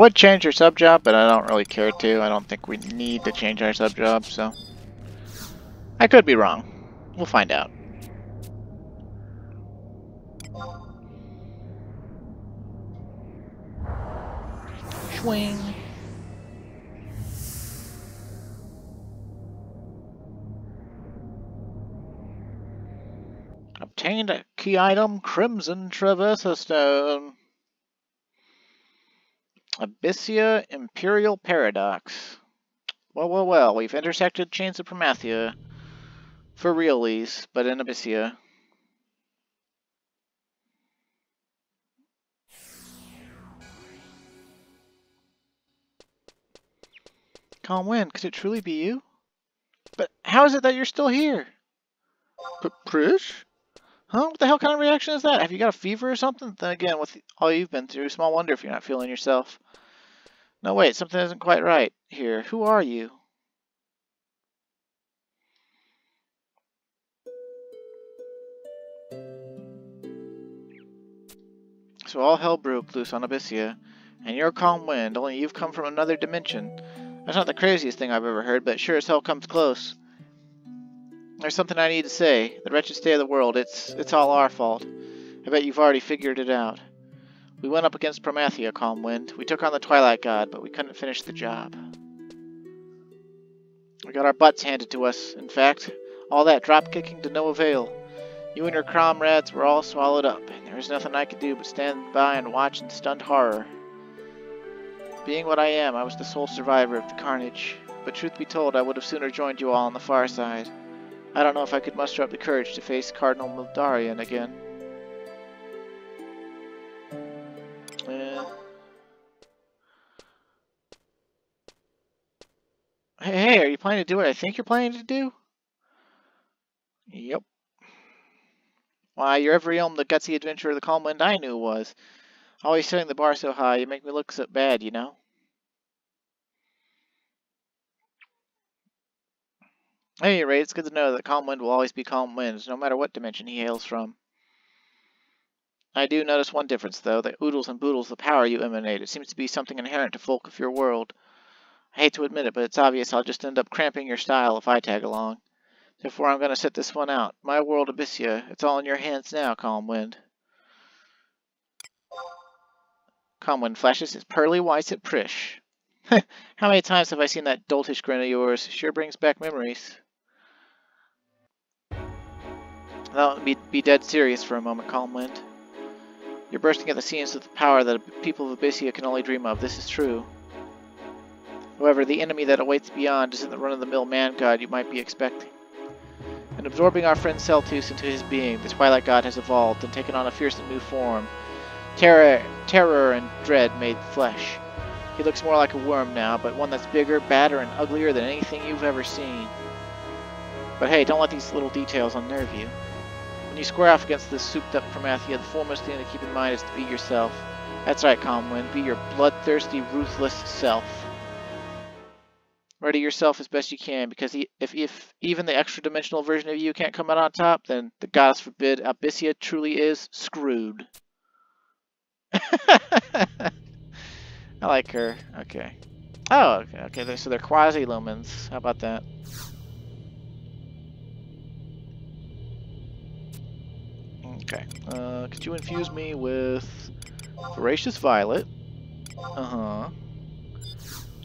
Would change your sub job, but I don't really care to. I don't think we need to change our sub job, so. I could be wrong. We'll find out. Swing. Obtained a key item, Crimson Traverser Stone. Abyssea Empyreal Paradox. Well, well, well, we've intersected Chains of Promathia. For realies, but in Abyssea. Calm Wind, could it truly be you? But how is it that you're still here? P Prishe? Huh? What the hell kind of reaction is that? Have you got a fever or something? Then again, with all you've been through, small wonder if you're not feeling yourself. No, wait, something isn't quite right here. Who are you? So all hell broke loose on Abyssea, and you're calm wind, only you've come from another dimension. That's not the craziest thing I've ever heard, but sure as hell comes close. There's something I need to say. The wretched state of the world, it's it's all our fault. I bet you've already figured it out. We went up against Promathia, Calm Wind. We took on the Twilight God, but we couldn't finish the job. We got our butts handed to us, in fact. All that drop-kicking to no avail. You and your comrades were all swallowed up, and there was nothing I could do but stand by and watch in stunned horror. Being what I am, I was the sole survivor of the carnage, but truth be told, I would have sooner joined you all on the far side. I don't know if I could muster up the courage to face Cardinal Mildaurion again. Eh. Hey, hey, are you planning to do what I think you're planning to do? Yep. Why, you're every elm the gutsy adventurer of the calm wind I knew was. Always setting the bar so high, you make me look so bad, you know? At any rate, it's good to know that Calm Wind will always be Calm Wind, no matter what dimension he hails from. I do notice one difference, though, that oodles and boodles the power you emanate. It seems to be something inherent to folk of your world. I hate to admit it, but it's obvious I'll just end up cramping your style if I tag along. Therefore, I'm going to sit this one out. My world, Abyssea. It's all in your hands now, Calm Wind. Calm Wind flashes his pearly whites at Prishe. How many times have I seen that doltish grin of yours? Sure brings back memories. Now, be, be dead serious for a moment, Calm Wind. You're bursting at the seams with the power that the people of Abyssea can only dream of. This is true. However, the enemy that awaits beyond isn't the run-of-the-mill man-god you might be expecting. In absorbing our friend Selh'teus into his being, the Twilight God has evolved and taken on a and new form. Terror, terror and dread made flesh.
He looks more like a worm now, but one that's bigger, badder, and uglier than anything you've ever seen. But hey, don't let these little details unnerve you. When you square off against this souped-up Promathia, the foremost thing to keep in mind is to be yourself. That's right, Calmwind. Be your bloodthirsty, ruthless self. Ready yourself as best you can, because if, if even the extra-dimensional version of you can't come out on top, then the gods forbid Abyssea truly is screwed. I like her. Okay. Oh, okay. okay. So they're quasi-lumens. How about that? Okay. Uh, could you infuse me with Voracious Violet? Uh-huh.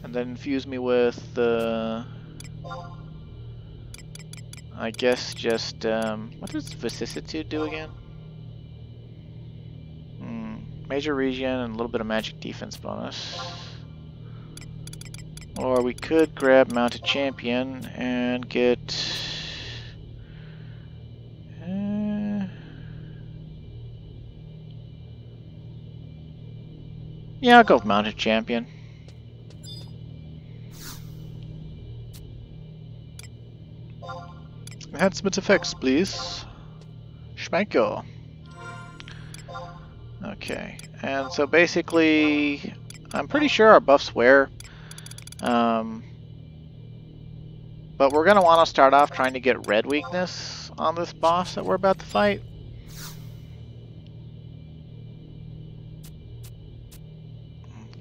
And then infuse me with the... Uh, I guess just, um, what does Vicissitude do again? Major regen and a little bit of magic defense bonus. Or we could grab Mounted Champion and get... yeah, I'll go with Mounted Champion. Enhancement effects, please. Schmanko. Okay, and so basically, I'm pretty sure our buffs wear. Um, but we're going to want to start off trying to get red weakness on this boss that we're about to fight.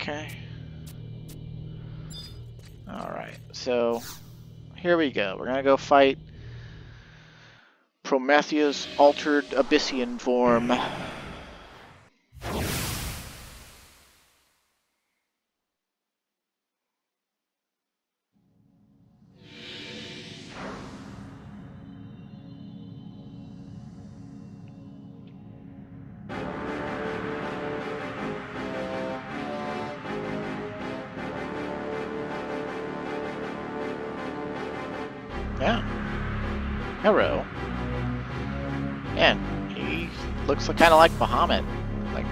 Okay. Alright, so here we go. We're going to go fight Prometheus' altered Abyssian form. Hero. And he looks kind of like Muhammad. Like.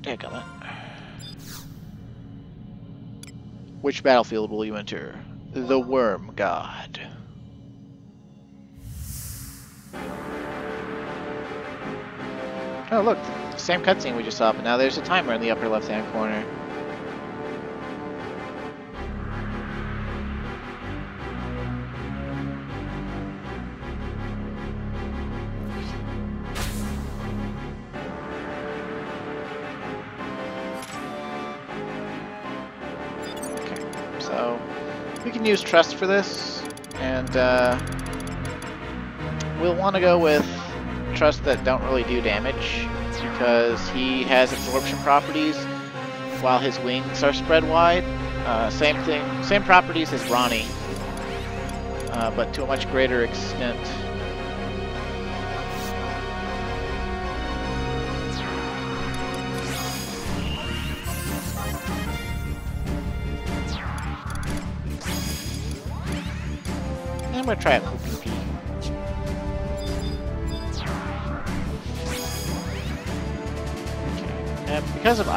Dadgummit. Which battlefield will you enter? The Worm God. Oh look, same cutscene we just saw, but now there's a timer in the upper left-hand corner. Use Trust for this, and uh, we'll want to go with Trust that don't really do damage, because he has absorption properties while his wings are spread wide. Uh, same thing, same properties as Ronnie, uh, but to a much greater extent.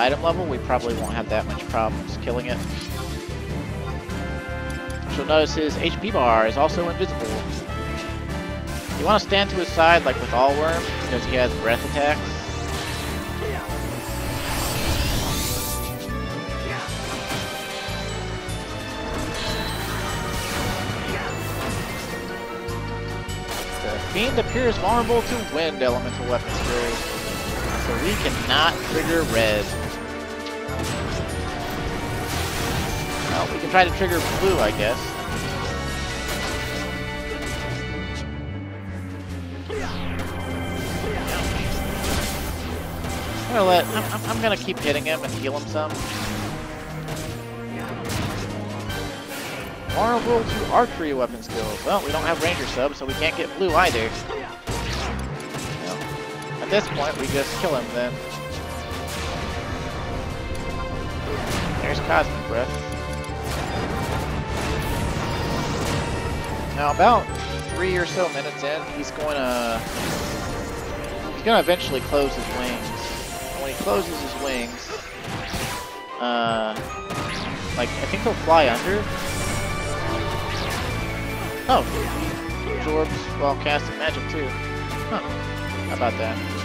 Item level, we probably won't have that much problems killing it. You'll notice his HP bar is also invisible. You want to stand to his side like with all worms, because he has breath attacks. The Fiend appears vulnerable to wind elemental weapon skills, so we cannot trigger red. Can try to trigger blue, I guess. I'm gonna let. I'm, I'm gonna keep hitting him and heal him some. Vulnerable to archery weapon skills. Well, we don't have ranger sub, so we can't get blue either. Well, at this point, we just kill him then. There's Cosmic Breath. Now, about three or so minutes in, he's going to he's gonna eventually close his wings. And when he closes his wings, uh, like, I think he'll fly under. Oh, absorbs while casting magic too. Huh. How about that?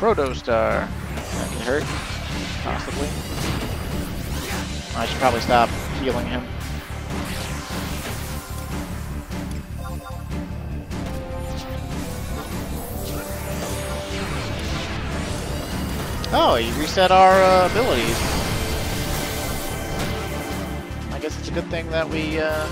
Protostar. That could hurt. Possibly. I should probably stop healing him. Oh, he reset our uh, abilities. I guess it's a good thing that we, uh...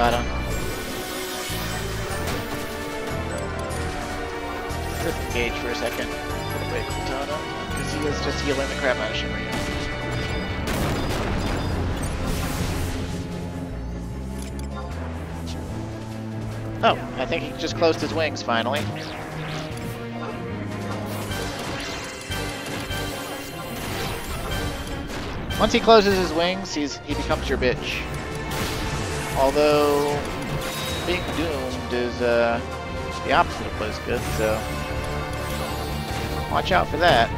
away Kakata. Let's engage for a second. Away Katana. Because he is just healing the crap out of Shinryu. Oh, I think he just closed his wings finally. Once he closes his wings, he's he becomes your bitch. Although being doomed is uh, the opposite of place good, so watch out for that.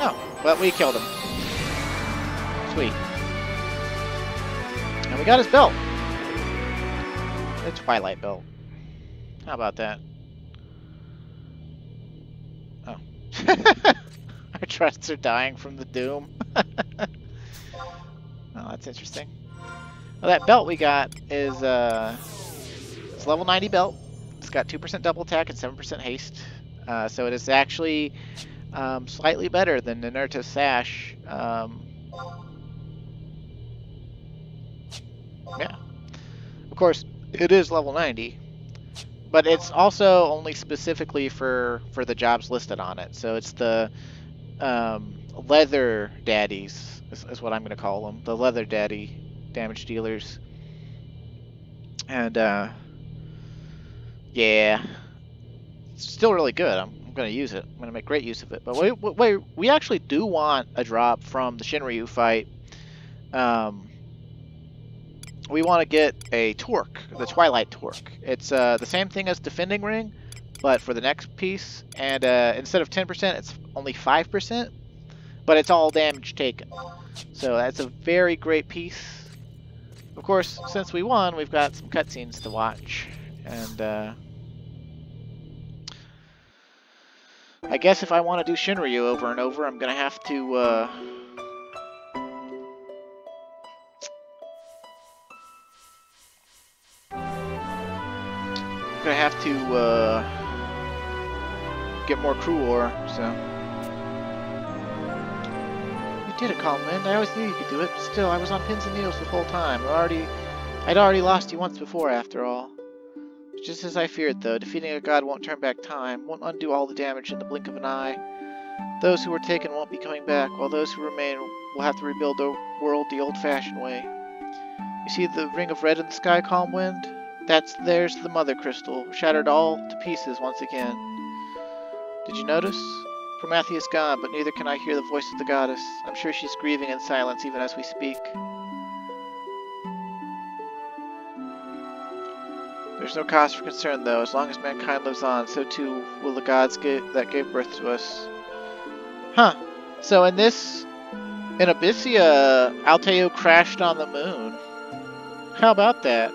Oh, but we killed him. Sweet. And we got his belt. The Twilight belt. How about that? Our trusts are dying from the doom. oh, that's interesting. Well, that belt we got is uh, it's level 90 belt. It's got 2% double attack and 7% haste. Uh, so it is actually um, slightly better than Ninurta's Sash. Um, yeah. Of course, it is level 90, but it's also only specifically for for the jobs listed on it. So it's the um, leather daddies is, is what I'm going to call them. The leather daddy damage dealers. And uh, yeah, it's still really good. I'm, I'm going to use it. I'm going to make great use of it. But we, we we actually do want a drop from the Shinryu fight. Um, we want to get a Torque, the Twilight Torque. It's uh, the same thing as Defending Ring, but for the next piece, and uh, instead of 10%, it's only 5%, but it's all damage taken. So that's a very great piece. Of course, since we won, we've got some cutscenes to watch, and uh, I guess if I want to do Shinryu over and over, I'm going to have to... Uh, gonna have to uh, get more Cruor, so. You did it, Calm Wind. I always knew you could do it. Still, I was on pins and needles the whole time. I already, I'd already lost you once before, after all. Just as I feared, though, defeating a god won't turn back time, won't undo all the damage in the blink of an eye. Those who were taken won't be coming back, while those who remain will have to rebuild the world the old-fashioned way. You see the ring of red in the sky, Calm Wind? That's there's the mother crystal, shattered all to pieces once again. Did you notice? Prometheus gone, but neither can I hear the voice of the goddess. I'm sure she's grieving in silence even as we speak. There's no cause for concern, though. As long as mankind lives on, so too will the gods that gave birth to us. Huh. So in this, in Abyssea, Al'Taieu crashed on the moon. How about that?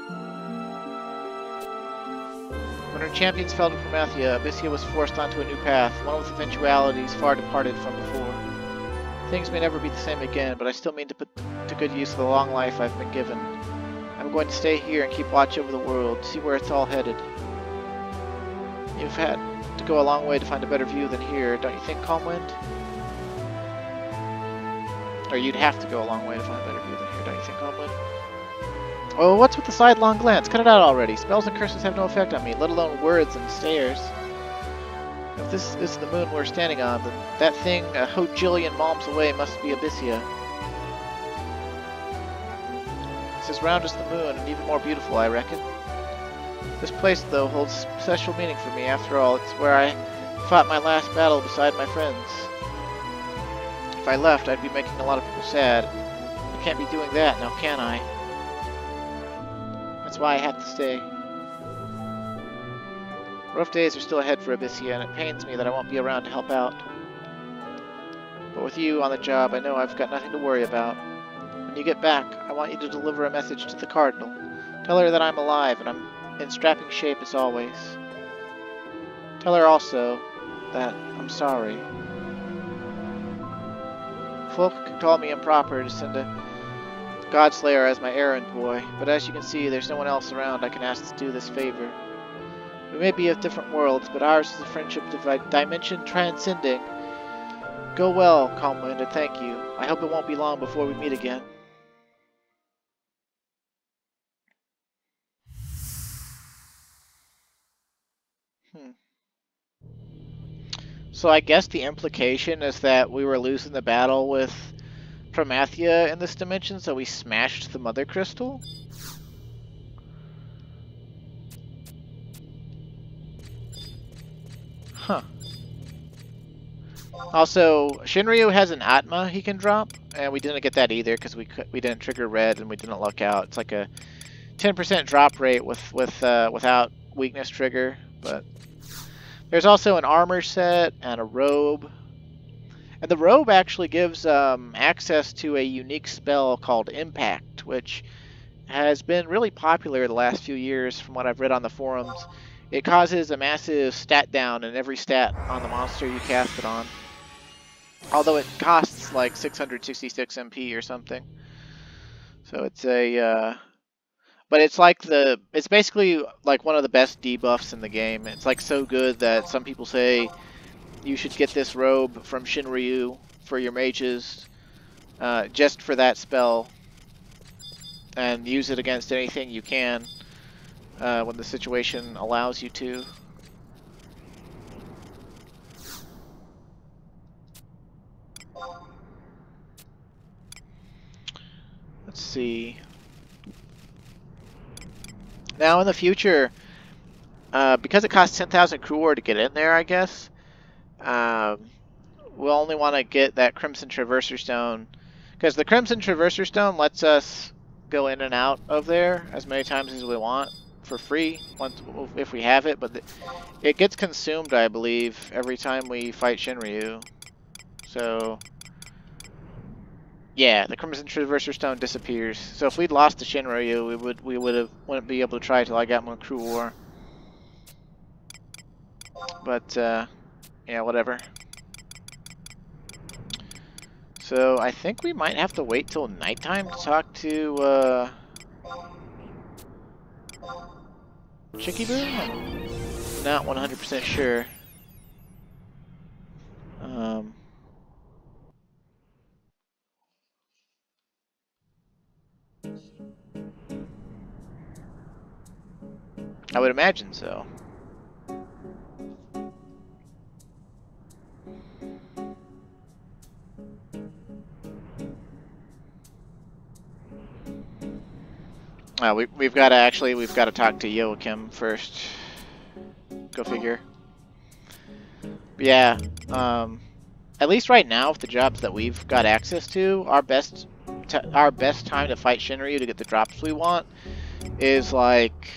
When her champions fell to Promathia, Abyssea was forced onto a new path, one with eventualities far departed from before. Things may never be the same again, but I still mean to put to good use the long life I've been given. I'm going to stay here and keep watch over the world, see where it's all headed. You've had to go a long way to find a better view than here, don't you think, Calmwind? Or you'd have to go a long way to find a better view than here, don't you think, Calmwind? Oh, what's with the sidelong glance? Cut it out already. Spells and curses have no effect on me, let alone words and stares. If this is the moon we're standing on, then that thing a hojillion malms away must be Abyssea. It's as round as the moon, and even more beautiful, I reckon. This place, though, holds special meaning for me. After all, it's where I fought my last battle beside my friends. If I left, I'd be making a lot of people sad. I can't be doing that now, can I? Why I have to stay. Rough days are still ahead for Abyssea, and it pains me that I won't be around to help out. But with you on the job, I know I've got nothing to worry about. When you get back, I want you to deliver a message to the Cardinal. Tell her that I'm alive and I'm in strapping shape as always. Tell her also that I'm sorry. Folk call me improper to send a Godslayer as my errand boy, but as you can see, there's no one else around I can ask to do this favor. We may be of different worlds, but ours is a friendship dimension transcending. Go well, Calmwind, and thank you. I hope it won't be long before we meet again. Hmm. So I guess the implication is that we were losing the battle with Promathia in this dimension, so we smashed the Mother Crystal? Huh. Also, Shinryu has an Atma he can drop, and we didn't get that either because we we didn't trigger red and we didn't luck out. It's like a 10% drop rate with with uh, without weakness trigger, but there's also an armor set and a robe. And the robe actually gives um, access to a unique spell called Impact, which has been really popular the last few years from what I've read on the forums. It causes a massive stat down in every stat on the monster you cast it on. Although it costs like 666 MP or something. So it's a, uh, but it's like the, it's basically like one of the best debuffs in the game. It's like so good that some people say you should get this robe from Shinryu for your mages, uh, just for that spell, and use it against anything you can uh, when the situation allows you to. Let's see. Now in the future, uh, because it costs 10,000 cruor to get in there, I guess, um, we'll only want to get that Crimson Traverser Stone, because the Crimson Traverser Stone lets us go in and out of there as many times as we want for free once if we have it, but the, it gets consumed, I believe, every time we fight Shinryu. So, yeah, the Crimson Traverser Stone disappears. So if we'd lost to Shinryu, we would we would have wouldn't be able to try till I got more cruor. But uh, yeah, whatever. So I think we might have to wait till nighttime to talk to uh, Chicky Boo? I'm not 100% sure. Um, I would imagine so. Uh, we, we've got to actually, we've got to talk to Joachim first. Go figure. Yeah, um, at least right now, with the jobs that we've got access to, our best our best time to fight Shinryu to get the drops we want is like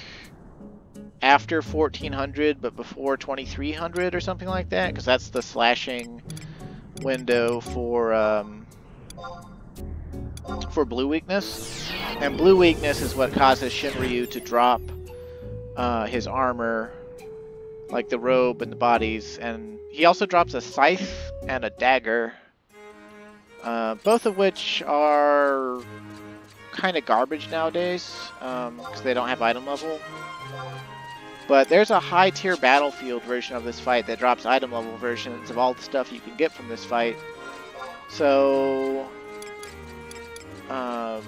after 1400 but before 2300 or something like that because that's the slashing window for um, for blue weakness. And blue weakness is what causes Shinryu to drop uh, his armor like the robe and the bodies, and he also drops a scythe and a dagger, uh, both of which are kind of garbage nowadays because um, they don't have item level. But there's a high tier battlefield version of this fight that drops item level versions of all the stuff you can get from this fight. So, um,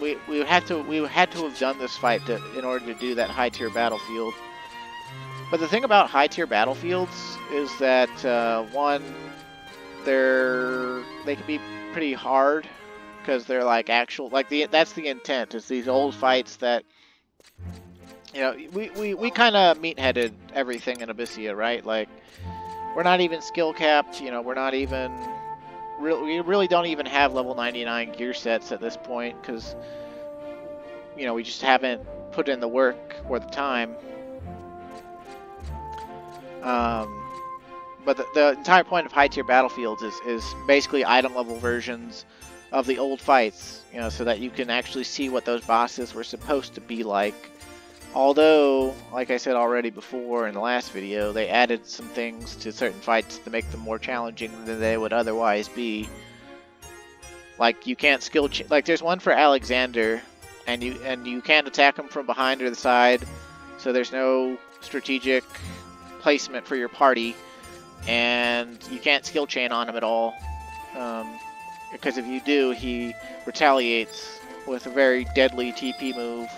we we had to we had to have done this fight to, in order to do that high tier battlefield. But the thing about high tier battlefields is that uh, one, they're they can be pretty hard because they're like actual like the that's the intent is these old fights that you know we we, we kind of meat-headed everything in Abyssea right like we're not even skill capped you know we're not even we really don't even have level 99 gear sets at this point because you know we just haven't put in the work or the time. Um, but the, the, entire point of high tier battlefields is, is basically item level versions of the old fights you know so that you can actually see what those bosses were supposed to be like although like I said already before in the last video they added some things to certain fights to make them more challenging than they would otherwise be. Like you can't skill like there's one for Alexander and you and you can't attack him from behind or the side so there's no strategic placement for your party and you can't skill chain on him at all um, because if you do he retaliates with a very deadly TP move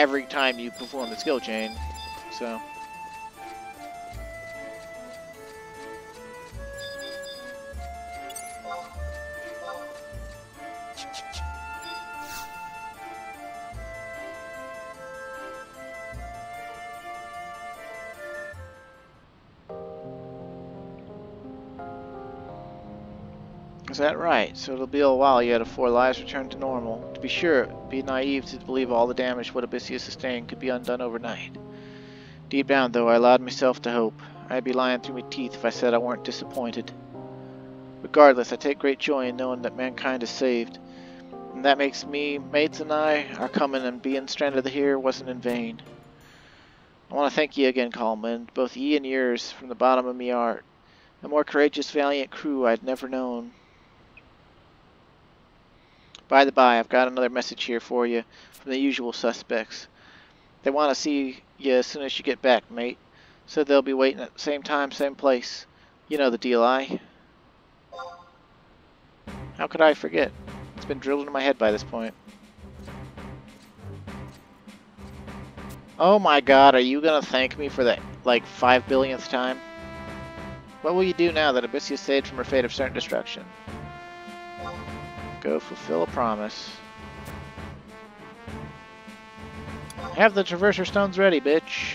every time you perform the skill chain so that right? So it'll be a while yet before lives return to normal. To be sure, be naive to believe all the damage what Abyssea sustained could be undone overnight. Deep down, though, I allowed myself to hope. I'd be lying through my teeth if I said I weren't disappointed. Regardless, I take great joy in knowing that mankind is saved. And that makes me, mates and I, our coming and being stranded here wasn't in vain. I want to thank ye again, Calmwind, both ye and yours, from the bottom of me heart. A more courageous, valiant crew I'd never known. By the by, I've got another message here for you from the usual suspects. They want to see you as soon as you get back, mate. Said they'll be waiting at the same time, same place. You know the deal, I. How could I forget? It's been drilled into my head by this point. Oh my god, are you gonna thank me for the, like, five billionth time? What will you do now that Abyssea saved from her fate of certain destruction? Go fulfill a promise. Have the Traverser Stones ready, bitch.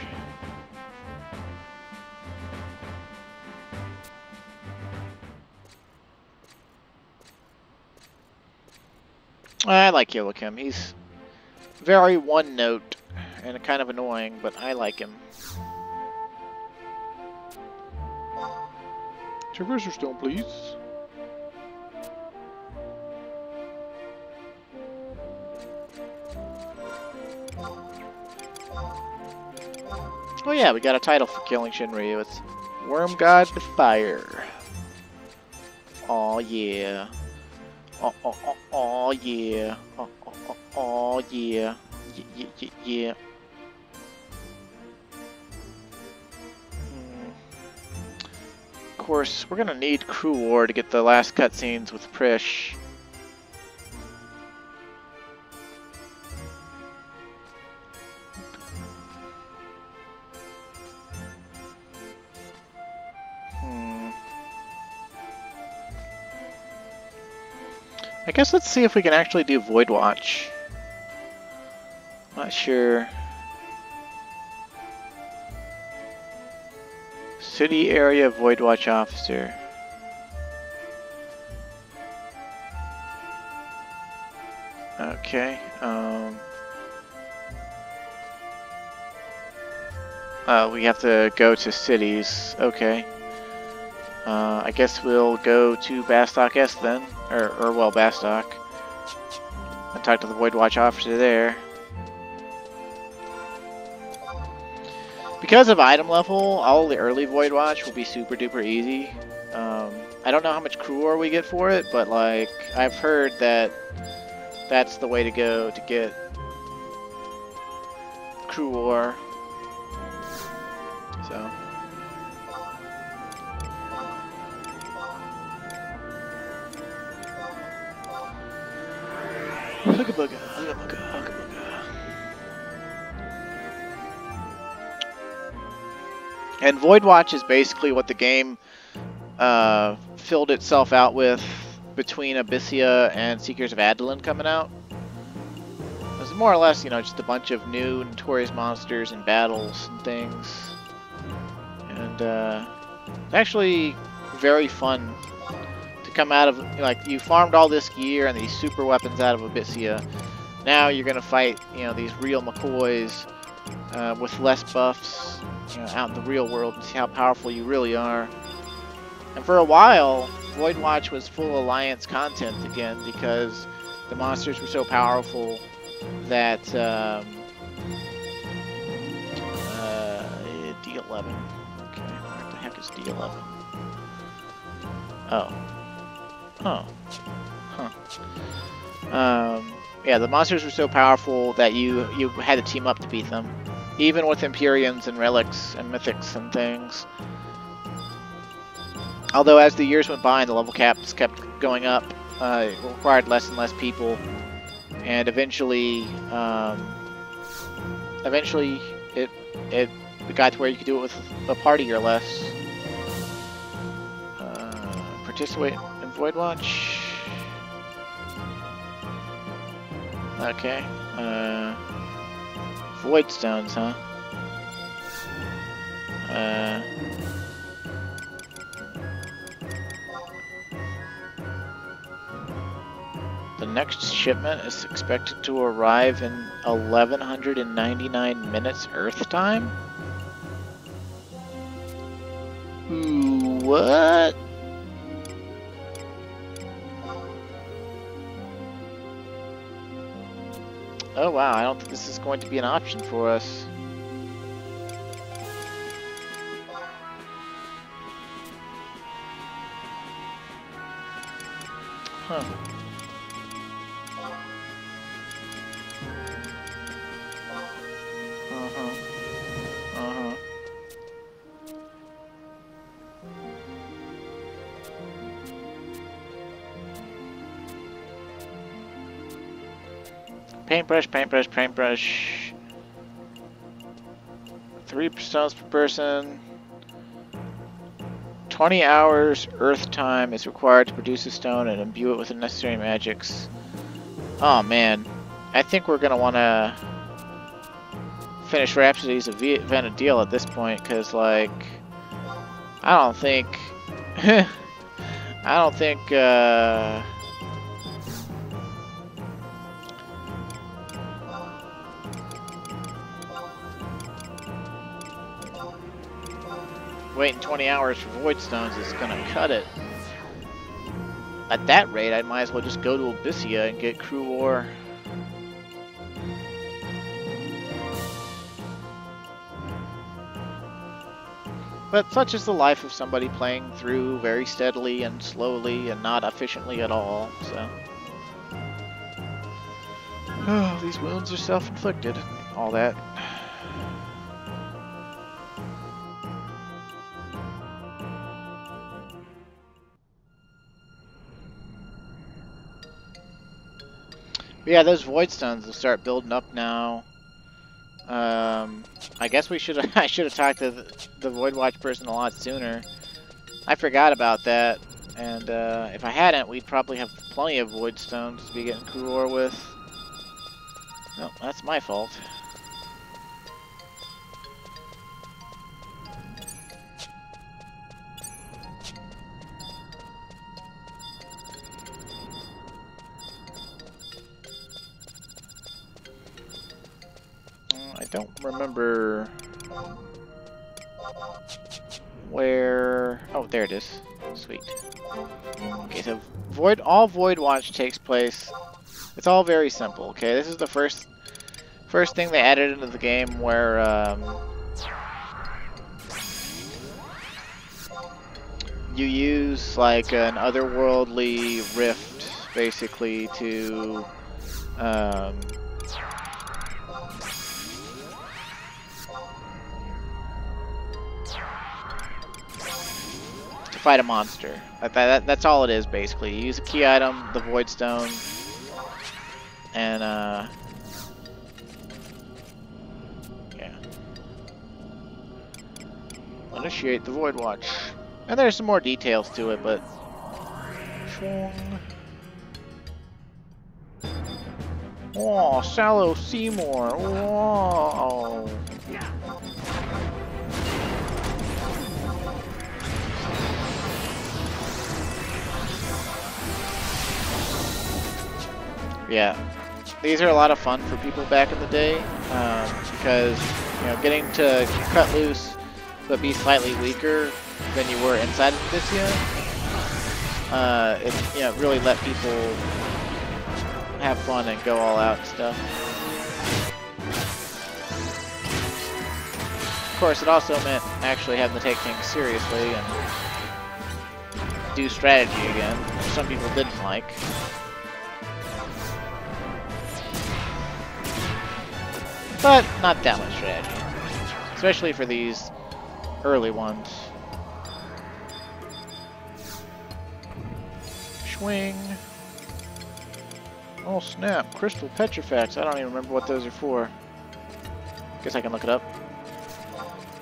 I like Joachim. He's very one note and kind of annoying, but I like him. Traverser Stone, please. Oh yeah, we got a title for killing Shinryu. It's Wyrm God Defier. Oh yeah. Oh, oh, oh, oh yeah. Oh, oh, oh, oh yeah. Yeah, yeah, yeah. Hmm. Of course, we're gonna need Cruor to get the last cutscenes with Prishe. I guess let's see if we can actually do Voidwatch. Not sure. City Area Voidwatch Officer. Okay. Um, uh, we have to go to cities. Okay. Uh, I guess we'll go to Bastok S then. Or, or well, Bastok. I talked to the Voidwatch officer there. Because of item level, all the early Voidwatch will be super duper easy. Um, I don't know how much cruor we get for it, but like I've heard that that's the way to go to get cruor. So. Hugga bugga, hugga bugga, hugga bugga. And Voidwatch is basically what the game uh, filled itself out with between Abyssea and Seekers of Adoulin coming out. It's more or less, you know, just a bunch of new notorious monsters and battles and things. And uh, it's actually very fun come out of, like, you farmed all this gear and these super weapons out of Abyssea. Now you're to fight, you know, these real McCoys uh, with less buffs, you know, out in the real world and see how powerful you really are. And for a while, Voidwatch was full Alliance content again because the monsters were so powerful that um, uh, D11. Okay, what the heck is D11? Oh. Oh. Huh. Um, yeah, the monsters were so powerful that you you had to team up to beat them, even with Empyreans and relics and mythics and things. Although as the years went by and the level caps kept going up, uh, it required less and less people, and eventually, um, eventually it it got to where you could do it with a party or less. Uh, participate Voidwatch. Okay. Uh, Void Stones, huh? Uh. The next shipment is expected to arrive in 1199 minutes Earth time? Ooh, what? Oh wow, I don't think this is going to be an option for us. Huh. Uh-huh. Paintbrush, paintbrush, paintbrush. Three stones per person. 20 hours Earth time is required to produce a stone and imbue it with the necessary magics. Oh man, I think we're gonna want to finish Rhapsodies Rhapsody's Vana'diel at this point, because like, I don't think, I don't think. Uh, waiting 20 hours for Void Stones is gonna cut it. At that rate, I might as well just go to Abyssea and get Cruor. But such is the life of somebody playing through very steadily and slowly and not efficiently at all, so... Oh, these wounds are self-inflicted, all that. Yeah, those void stones will start building up now. Um, I guess we should I should have talked to the, the Voidwatch person a lot sooner. I forgot about that, and uh, if I hadn't, we'd probably have plenty of Void Stones to be getting ore with. No, that's my fault. I don't remember where... Oh, there it is. Sweet. Okay, so Void, all Voidwatch takes place It's all very simple, okay? This is the first first thing they added into the game where um, you use like an otherworldly rift basically to um, fight a monster. That, that, that's all it is basically. You use a key item, the Void Stone, and uh, yeah, initiate the Voidwatch. And there's some more details to it, but. Oh, Sallow Seymour. Whoa. Yeah, these are a lot of fun for people back in the day um, because you know getting to cut loose but be slightly weaker than you were inside of Abyssea, uh, it you know really let people have fun and go all out and stuff. Of course, it also meant actually having to take things seriously and do strategy again, which some people didn't like. But not that much strategy. Especially for these early ones. Swing. Oh snap, Crystal Petrifex. I don't even remember what those are for. Guess I can look it up.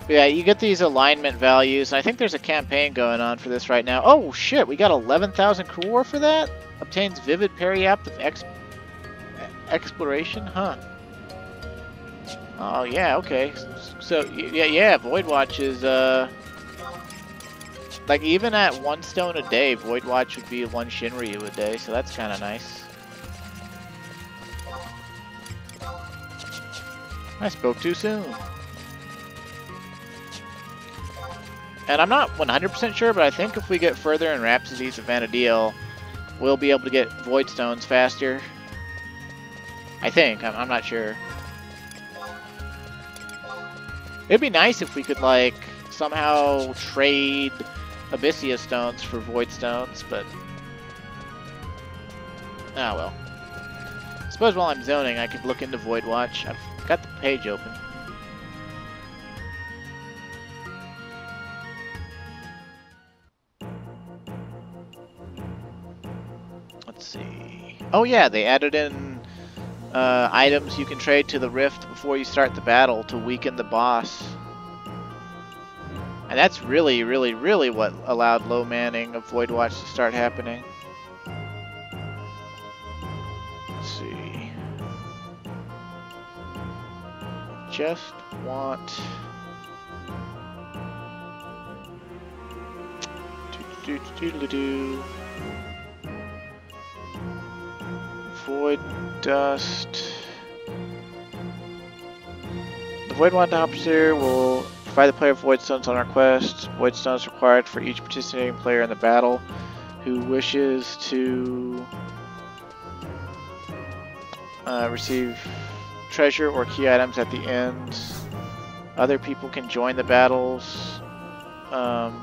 But yeah, you get these alignment values. I think there's a campaign going on for this right now. Oh shit, we got 11,000 cruor for that? Obtains vivid periapt of ex exploration? Huh. Oh yeah, okay. So yeah, yeah, Voidwatch is uh like even at one stone a day, Voidwatch would be one Shinryu a day, so that's kind of nice. I spoke too soon. And I'm not 100% sure, but I think if we get further in Rhapsodies of Vana'diel, we'll be able to get Void Stones faster. I think. I'm, I'm not sure. It'd be nice if we could, like, somehow trade Abyssea stones for Void stones, but... Ah, well. I suppose while I'm zoning, I could look into Voidwatch. I've got the page open. Let's see. Oh yeah, they added in uh, items you can trade to the Rift before you start the battle to weaken the boss. And that's really, really, really what allowed low manning of Voidwatch to start happening. Let's see. Just want... Do do do do. Void Dust. The Voidwatch Officer will provide the player Void Stones on request. Void Stones required for each participating player in the battle who wishes to uh, receive treasure or key items at the end. Other people can join the battles. Um,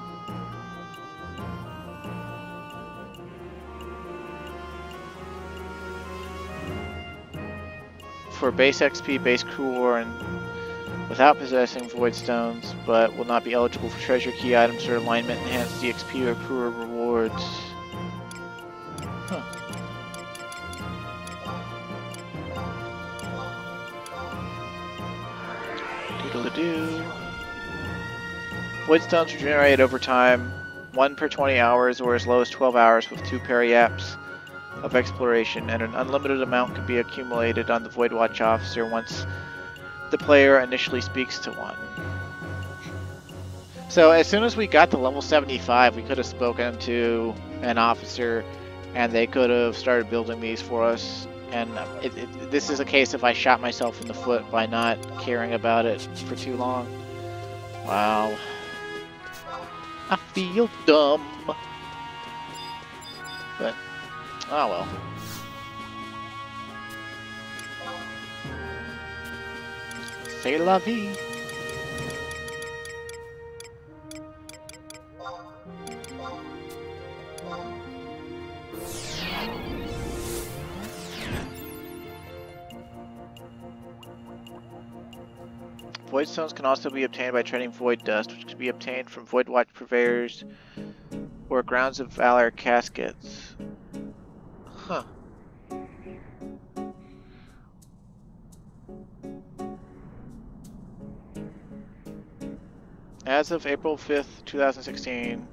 for base XP, base cruor, and without possessing Void Stones, but will not be eligible for treasure key items or alignment enhanced DXP or cruor rewards. Huh. Doodle-doo. Void Stones regenerate over time, 1 per 20 hours or as low as 12 hours with 2 periapts of exploration, and an unlimited amount can be accumulated on the Voidwatch officer once the player initially speaks to one. So as soon as we got to level 75, we could have spoken to an officer, and they could have started building these for us. And uh, it, it, this is a case if I shot myself in the foot by not caring about it for too long. Wow. I feel dumb. But Oh well. C'est la vie. Void stones can also be obtained by trading void dust, which can be obtained from Voidwatch purveyors or grounds of valor caskets. As of April 5th, 2016,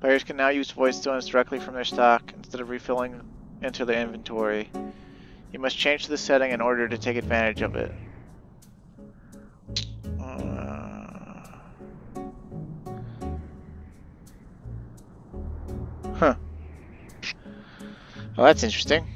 players can now use void stones directly from their stock instead of refilling into their inventory. You must change the setting in order to take advantage of it. Uh, huh. Well, that's interesting.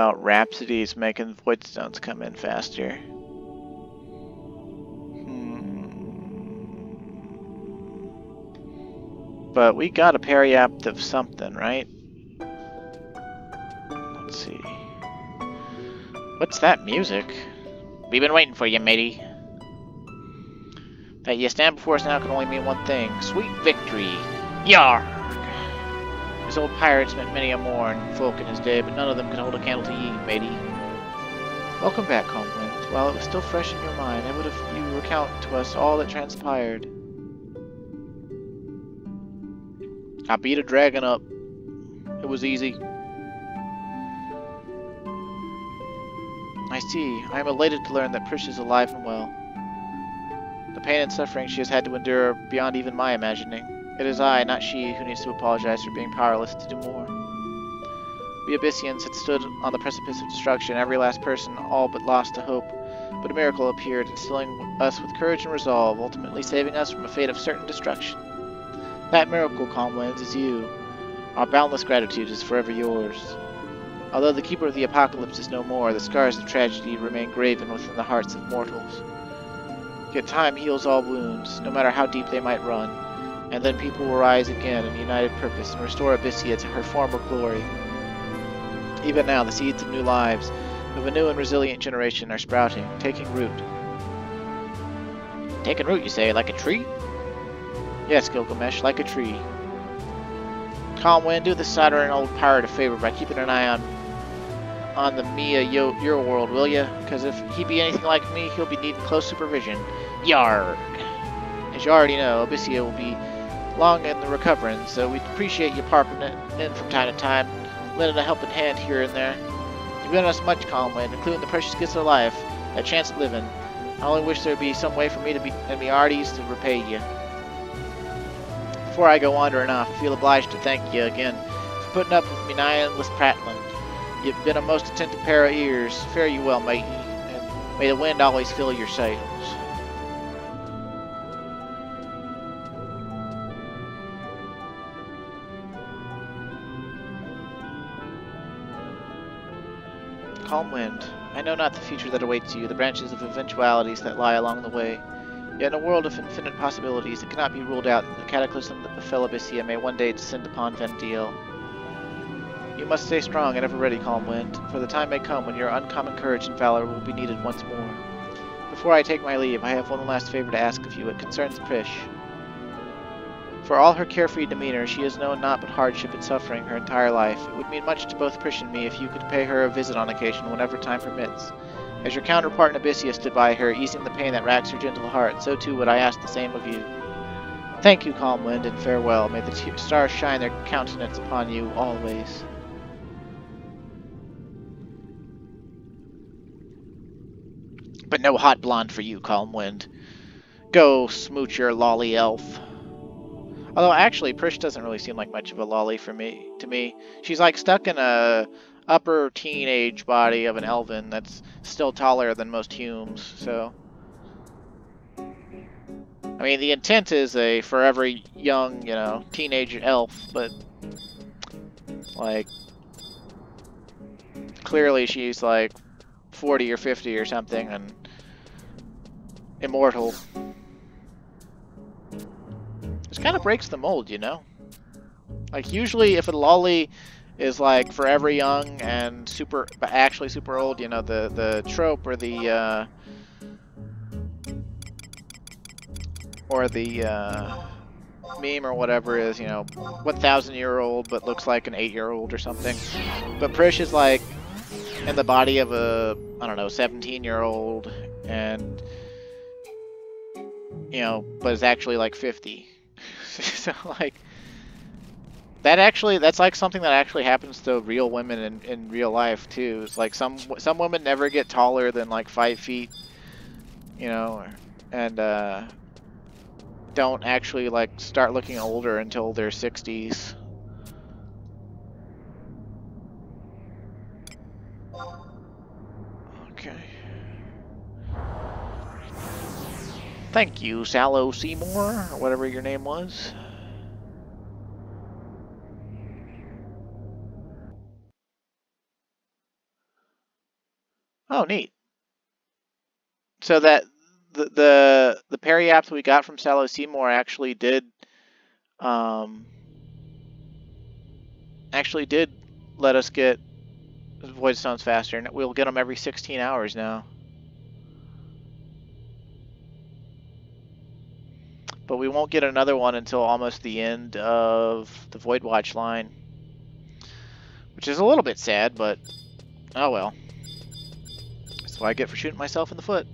About Rhapsodies making Voidstones come in faster. Hmm. But we got a periapt of something, right? Let's see. What's that music? We've been waiting for you, matey. That you stand before us now can only mean one thing. Sweet victory. Yar! His old pirates met many a morn, folk in his day, but none of them can hold a candle to ye, matey. Welcome back, Calmwind. While it was still fresh in your mind, I would have you recount to us all that transpired. I beat a dragon up. It was easy. I see. I am elated to learn that Prishe is alive and well. The pain and suffering she has had to endure are beyond even my imagining. It is I, not she, who needs to apologize for being powerless to do more. We Abysseans had stood on the precipice of destruction, every last person all but lost to hope. But a miracle appeared, instilling us with courage and resolve, ultimately saving us from a fate of certain destruction. That miracle, Calmlands, is you. Our boundless gratitude is forever yours. Although the Keeper of the Apocalypse is no more, the scars of tragedy remain graven within the hearts of mortals. Yet time heals all wounds, no matter how deep they might run, and then people will rise again in united purpose and restore Abyssea to her former glory. Even now, the seeds of new lives, of a new and resilient generation, are sprouting, taking root. Taking root, you say, like a tree? Yes, Gilgamesh, like a tree. Calm Calmwind, do the soldering old pirate a favor by keeping an eye on on the Mia Yo your world, will ya? Because if he be anything like me, he'll be needing close supervision. Yarg! As you already know, Abyssea will be long in the recovering, so we'd appreciate you popping in from time to time, lending a helping hand here and there. You've given us much, Calmwind, including the precious gifts of life, a chance at living. I only wish there'd be some way for me to be and me arties to repay you. Before I go wandering off, I feel obliged to thank you again for putting up with me endless prattling. You've been a most attentive pair of ears. Fare you well, matey, and may the wind always fill your sails. Calm wind. I know not the future that awaits you, the branches of eventualities that lie along the way. Yet in a world of infinite possibilities, it cannot be ruled out that the cataclysm that befell Abyssea may one day descend upon Vana'diel. You must stay strong and ever ready, Calm Wind, for the time may come when your uncommon courage and valor will be needed once more. Before I take my leave, I have one last favor to ask of you. It concerns Prishe. For all her carefree demeanor, she has known naught but hardship and suffering her entire life. It would mean much to both Prishe and me if you could pay her a visit on occasion whenever time permits. As your counterpart in Abyssea stood by her, easing the pain that racks her gentle heart, so too would I ask the same of you. Thank you, calm wind, and farewell. May the stars shine their countenance upon you always. But no hot blonde for you, calm wind. Go smooch your lolly elf. Although actually, Prishe doesn't really seem like much of a lolly for me. To me, she's like stuck in a upper teenage body of an elven that's still taller than most Humes. So, I mean, the intent is a forever young, you know, teenage elf, but
Like, clearly she's like 40 or 50 or something and immortal. Kind of breaks the mold, you know? Like, usually if a lolly is like forever young and super, but actually super old, you know, the, the trope or the, uh, or the, uh, meme or whatever is, you know, 1,000 year old but looks like an 8 year old or something. But Prishe is like in the body of a, I don't know, 17 year old and, you know, but is actually like 50. so, like, that actually, that's like something that actually happens to real women in, in real life too. It's like some some women never get taller than like five feet, you know, and uh, don't actually like start looking older until their 60s. Thank you, Sallow Seymour, or whatever your name was. Oh, neat. So that the the the periapt we got from Sallow Seymour actually did um actually did let us get void stones faster and we'll get them every 16 hours now but we won't get another one until almost the end of the Voidwatch line which is a little bit sad but oh well that's what I get for shooting myself in the foot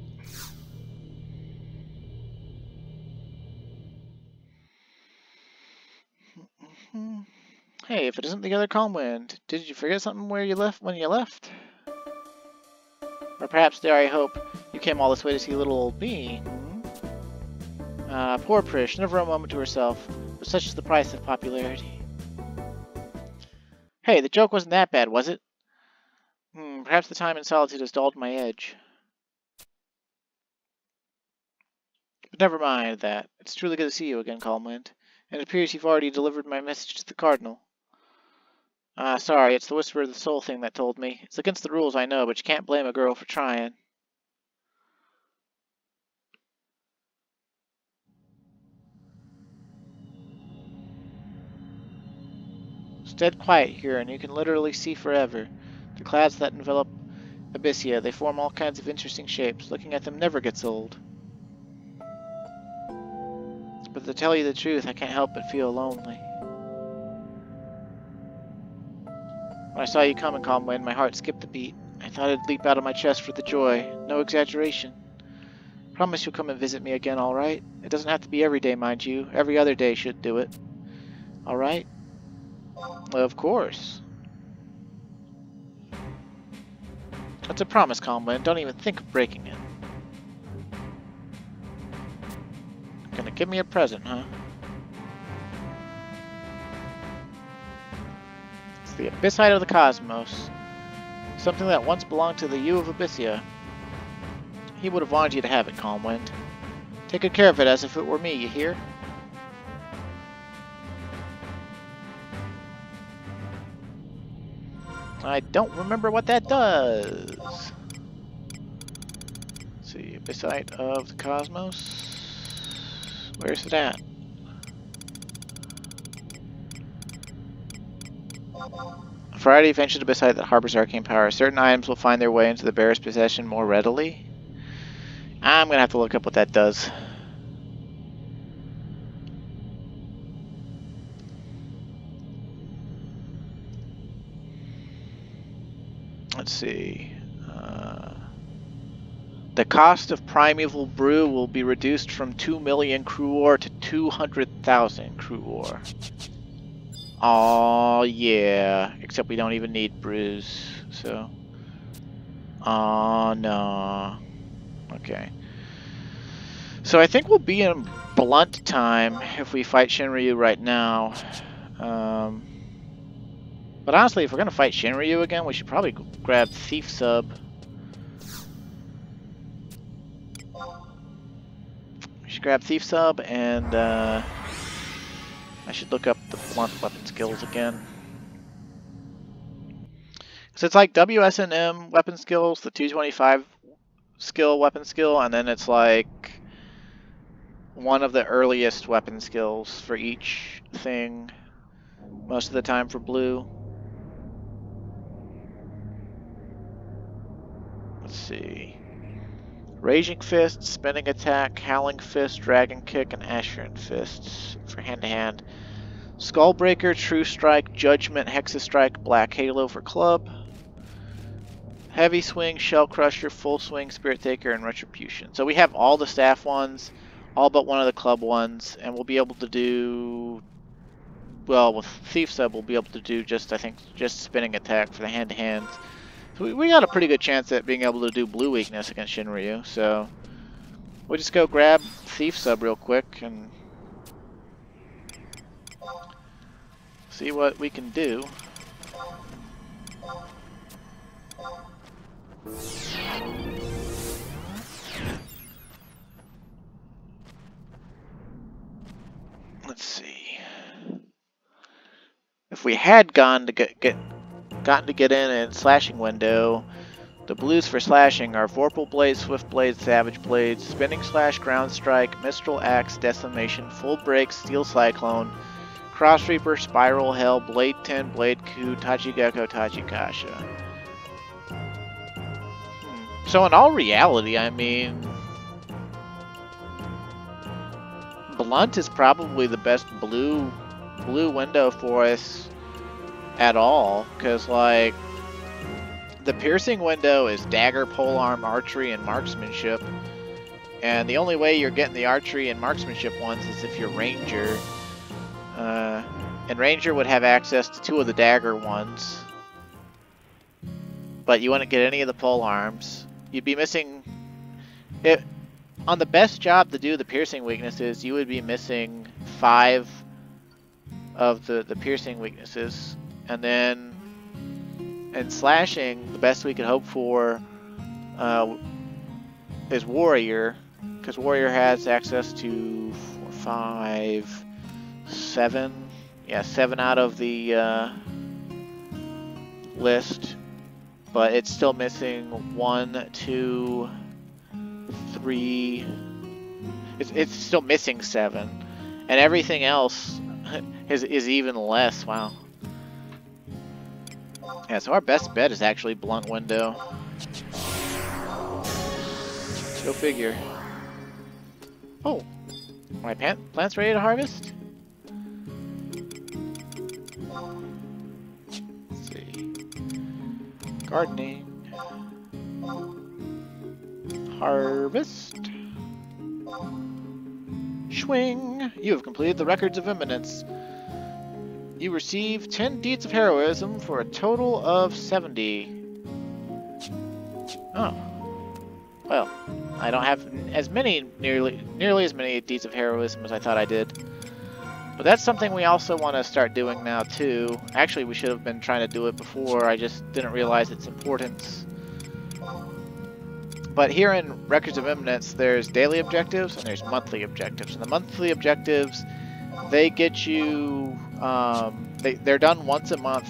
Hey, if it isn't the other calm wind, did you forget something where you left when you left? Or perhaps there I hope you came all this way to see little old me. Ah, poor Prishe, never a moment to herself, but such is the price of popularity. Hey, the joke wasn't that bad, was it? Hmm, perhaps the time in solitude has dulled my edge. But never mind that. It's truly good to see you again, Calmwind. And it appears you've already delivered my message to the Cardinal. Ah, uh, sorry, it's the Whisper of the Soul thing that told me. It's against the rules, I know, but you can't blame a girl for trying. Dead quiet here, and you can literally see forever. The clouds that envelop Abyssea, they form all kinds of interesting shapes. Looking at them never gets old. But to tell you the truth, I can't help but feel lonely. When I saw you coming, Calmwind, my heart skipped a beat. I thought it'd leap out of my chest for the joy. No exaggeration. Promise you'll come and visit me again, alright? It doesn't have to be every day, mind you. Every other day should do it. Alright? Of course. That's a promise, Calmwind. Don't even think of breaking it. Gonna give me a present, huh? It's the Abyssite of the Cosmos. Something that once belonged to the U of Abyssea. He would have wanted you to have it, Calmwind. Take good care of it as if it were me, you hear? I don't remember what that does. Let's see, Abyssite of the Cosmos. Where's it at? A variety of ancient abyssite that harbors arcane power. Certain items will find their way into the bearer's possession more readily. I'm gonna have to look up what that does. See. Uh, the cost of Primeval Brew will be reduced from 2 million cruor to 200,000 cruor. Oh yeah, except we don't even need brews, so. Oh no. Okay. So I think we'll be in blunt time if we fight Shinryu right now. Um, but honestly, if we're gonna fight Shinryu again, we should probably grab Thief Sub. We should grab Thief Sub and uh, I should look up the blunt weapon skills again. So it's like WSNM weapon skills, the 225 skill weapon skill, and then it's like one of the earliest weapon skills for each thing most of the time for blue. Let's see. Raging Fist, Spinning Attack, Howling Fist, Dragon Kick, and Asuran Fists for hand-to-hand. Skullbreaker, True Strike, Judgment, Hexa Strike, Black Halo for club. Heavy Swing, Shell Crusher, Full Swing, Spirit Taker, and Retribution. So we have all the staff ones, all but one of the club ones, and we'll be able to do... Well, with Thief Sub, we'll be able to do just, I think, just Spinning Attack for the hand-to-hands. So we, we got a pretty good chance at being able to do Blue Weakness against Shinryu, so... We'll just go grab Thief Sub real quick and... See what we can do. Let's see. If we had gone to get, get gotten to get in and slashing window, the blues for slashing are Vorpal Blade, Swift Blade, Savage Blade, Spinning Slash, Ground Strike, Mistral Axe, Decimation, Full Break, Steel Cyclone, Cross Reaper, Spiral Hell, Blade 10, Blade Ku, Tachigekko, Tachikasha. Hmm. So in all reality, I mean... Blunt is probably the best blue blue window for us at all, because like the piercing window is dagger, polearm, archery, and marksmanship. And the only way you're getting the archery and marksmanship ones is if you're ranger. Uh, and ranger would have access to two of the dagger ones. But you wouldn't get any of the pole arms. You'd be missing... It, on the best job to do the piercing weaknesses, you would be missing five of the, the piercing weaknesses. And then in slashing, the best we could hope for uh, is Warrior, because Warrior has access to four, five, seven, yeah, seven out of the uh, list, but it's still missing one, two, three. It's, it's still missing seven, and everything else is is even less. Wow. Yeah, so our best bet is actually blunt window. Go figure. Oh, my plant plants ready to harvest? Let's see. Gardening. Harvest. Swing. You have completed the records of eminence. You receive 10 deeds of heroism for a total of 70. Oh. Well, I don't have as many, nearly nearly as many deeds of heroism as I thought I did. But that's something we also want to start doing now too. Actually, we should have been trying to do it before, I just didn't realize its importance. But here in Records of Eminence, there's daily objectives and there's monthly objectives. And the monthly objectives, they get you um, they, they're done once a month,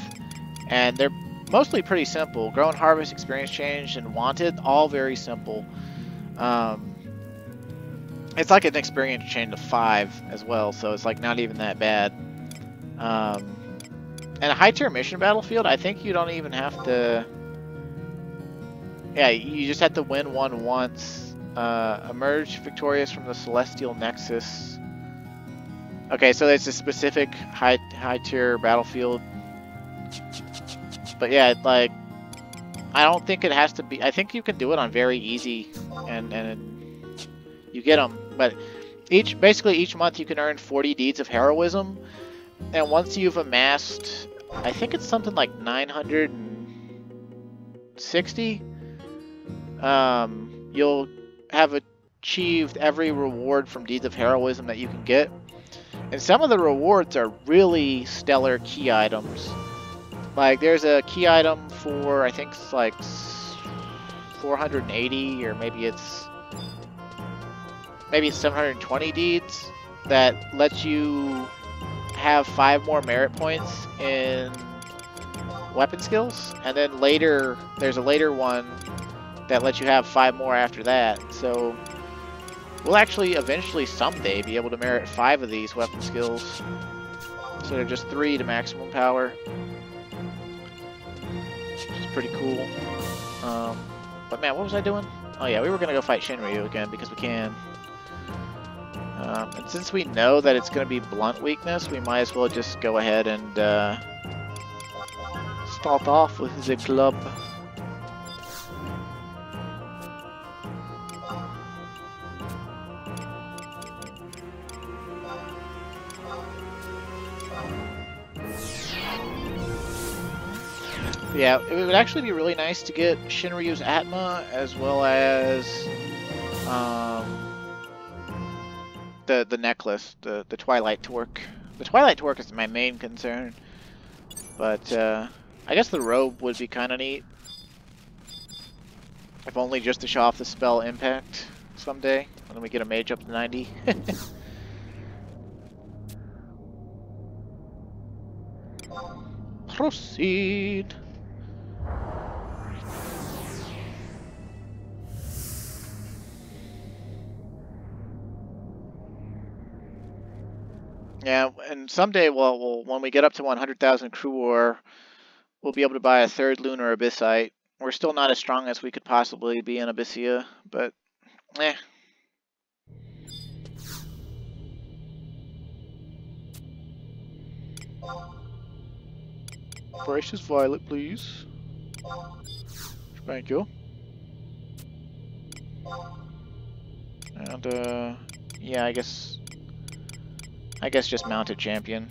and they're mostly pretty simple. Grow and Harvest, Experience Change, and Wanted, all very simple. Um, it's like an experience chain to five as well, so it's like not even that bad. Um, and a high tier mission battlefield, I think you don't even have to. Yeah, you just have to win one once. Uh, emerge victorious from the Celestial Nexus. Okay, so it's a specific high high tier battlefield. But yeah, like I don't think it has to be. I think you can do it on very easy, and and you get them. But each basically each month you can earn 40 deeds of heroism, and once you've amassed, I think it's something like 960. Um, you'll have achieved every reward from deeds of heroism that you can get. And some of the rewards are really stellar key items. Like, there's a key item for, I think it's like 480, or maybe it's maybe it's 720 deeds that lets you have five more merit points in
weapon skills, and then later there's a later one that lets you have five more after that. So we'll actually eventually someday be able to merit five of these weapon skills instead of just three to maximum power, which is pretty cool. Um, but man, what was I doing? Oh yeah, we were gonna go fight Shinryu again because we can. Um, and since we know that it's gonna be blunt weakness, we might as well just go ahead and uh, start off with the club. Yeah, it would actually be really nice to get Shinryu's Atma as well as um, the the necklace, the the Twilight Torque. The Twilight Torque is my main concern, but uh, I guess the robe would be kind of neat. If only just to show off the spell impact someday when we get a mage up to 90. Proceed. Yeah, and someday, well, we'll when we get up to 100,000 cruor, we'll be able to buy a third lunar abyssite. We're still not as strong as we could possibly be in Abyssea, but eh. Precious violet, please. Thank you. And, uh, yeah, I guess I guess just mounted champion.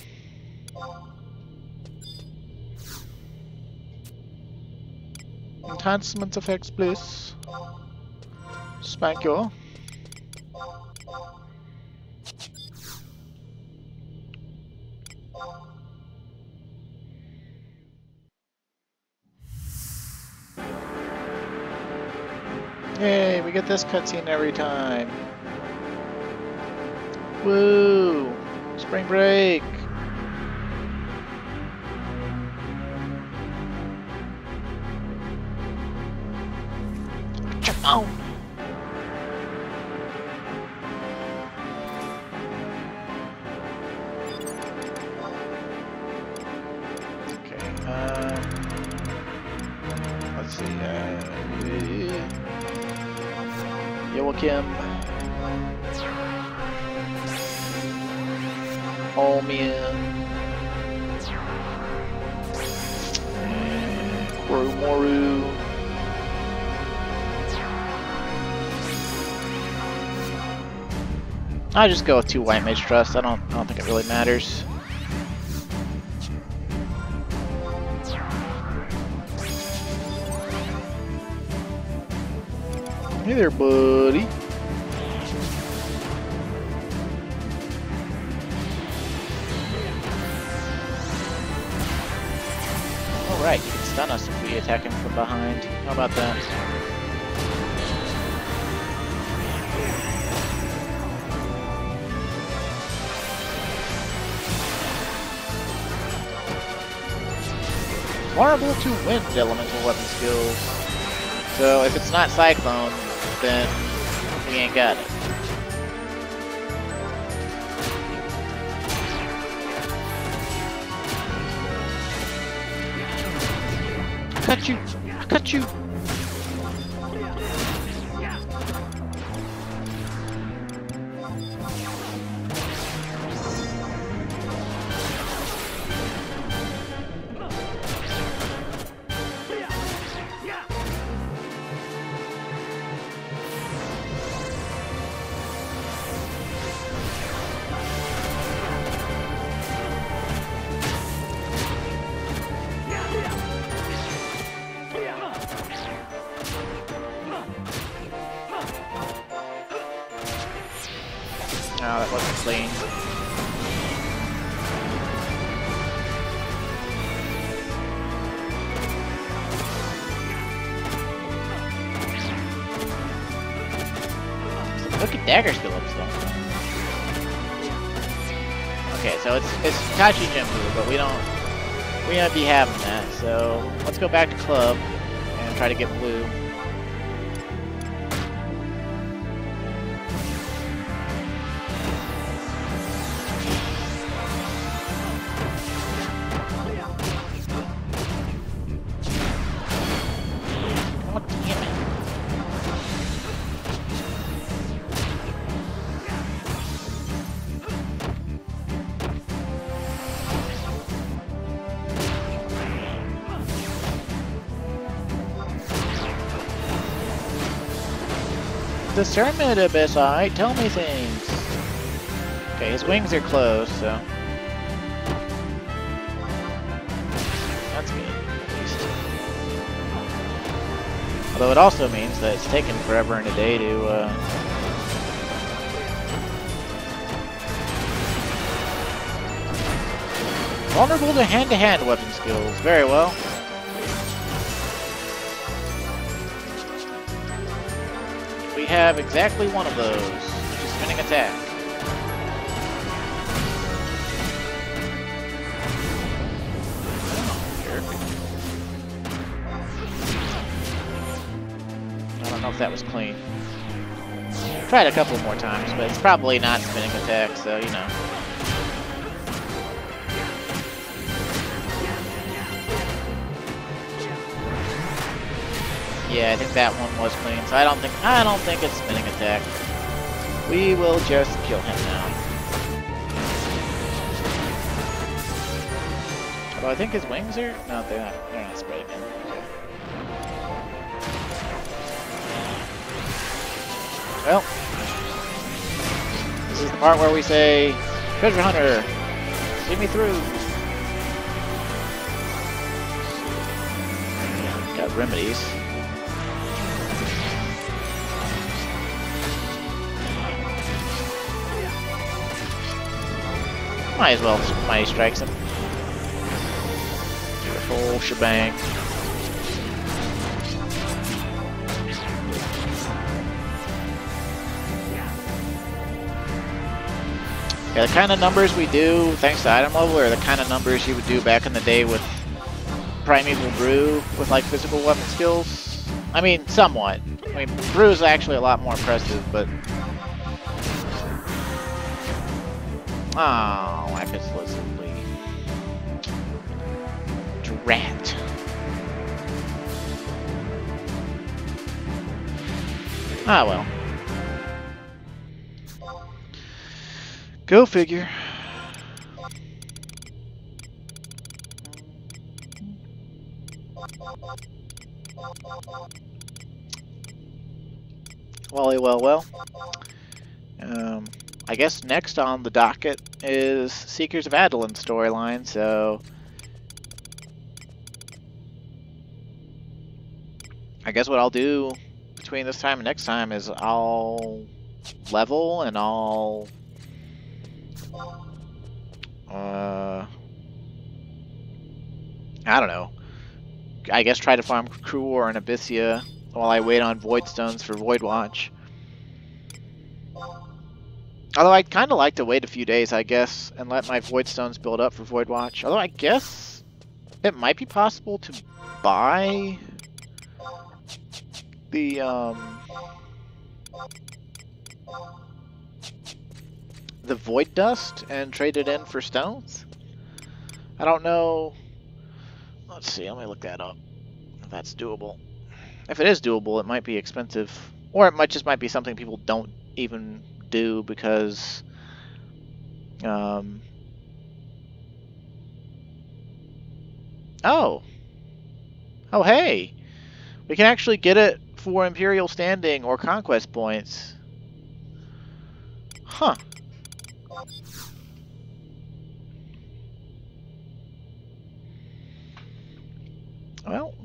Enhancement effects, please. Spank you. Yay, we get this cutscene every time. Woo! Spring break! Jump on! Okay, uh, uh, I just go with two white mage trust. I don't I don't think it really matters. Hey there, buddy. Alright, you can stun us if we attack him from behind. How about that? Vulnerable to wind elemental weapon skills. So if it's not Cyclone, then we ain't got it. cut you! Cut you! But we don't we might be having that. So let's go back to club and try to get blue. Discernment, Abyssite, tell me things. Okay, his wings are closed, so... That's good, at least. Although it also means that it's taken forever and a day to, uh... Vulnerable to hand-to-hand -hand weapon skills, very well. Have exactly one of those, which is spinning attack. I don't know if that was clean. Tried a couple more times, but it's probably not spinning attack, so you know. Yeah, I think that one was clean, so I don't think I don't think it's spinning attack. We will just kill him now. Although I think his wings are no, they're not they're not spreading in. Okay. Well, this is the part where we say, Treasure Hunter, see me through. Got remedies. Might as well Mighty Strikes him. The full shebang. Yeah, the kind of numbers we do, thanks to item level, are the kind of numbers you would do back in the day with Primeval Brew, with like physical weapon skills. I mean, somewhat. I mean, Brew is actually a lot more impressive, but Oh, I just literally drat. Ah well. Go figure. Wally, well, well. Um, I guess next on the docket is Seekers of Adoulin storyline, so... I guess what I'll do between this time and next time is I'll level and I'll... Uh... I don't know. I guess try to farm Cruor and Abyssea while I wait on Void Stones for Voidwatch. Although I'd kind of like to wait a few days, I guess, and let my Void Stones build up for Voidwatch. Although I guess it might be possible to buy the, um, the Void Dust and trade it in for stones. I don't know. Let's see, let me look that up. If that's doable. If it is doable, it might be expensive. Or it might just might be something people don't even do because um, oh oh hey we can actually get it for imperial standing or conquest points. Huh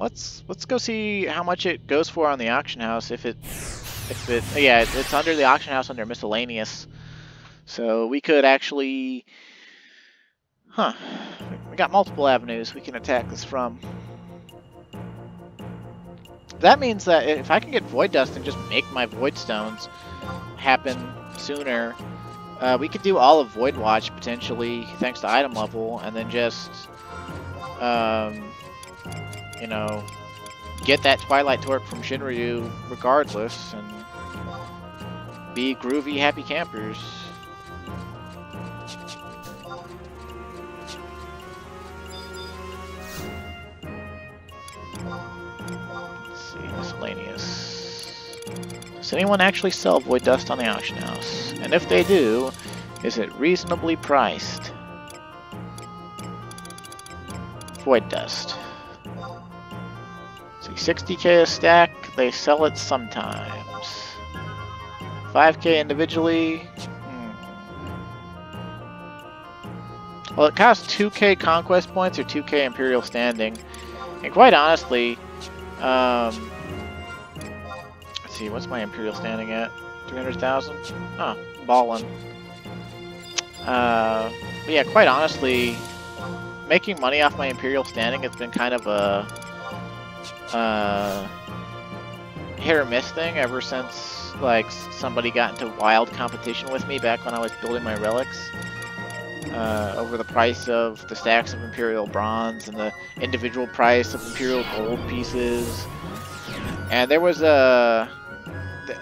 let's let's go see how much it goes for on the auction house if it if it, yeah, it's under the auction house under miscellaneous. So we could actually, huh? We got multiple avenues we can attack this from. That means that if I can get Void Dust and just make my Void Stones happen sooner, uh, we could do all of Voidwatch potentially thanks to item level, and then just um, you know, get that Twilight Torque from Shinryu regardless, and be groovy, happy campers. Let's see, miscellaneous. Does anyone actually sell Void Dust on the auction house? And if they do, is it reasonably priced? Void Dust. See, 60k a stack, they sell it sometimes. 5k individually. Hmm. Well, it costs 2k conquest points or 2k imperial standing. And quite honestly, um, let's see, what's my imperial standing at? 300,000? Oh, ballin'. Uh, but yeah, quite honestly, making money off my imperial standing has been kind of a uh, hit or miss thing ever since like somebody got into wild competition with me back when I was building my relics uh, over the price of the stacks of Imperial Bronze and the individual price of Imperial Gold pieces. And there was a...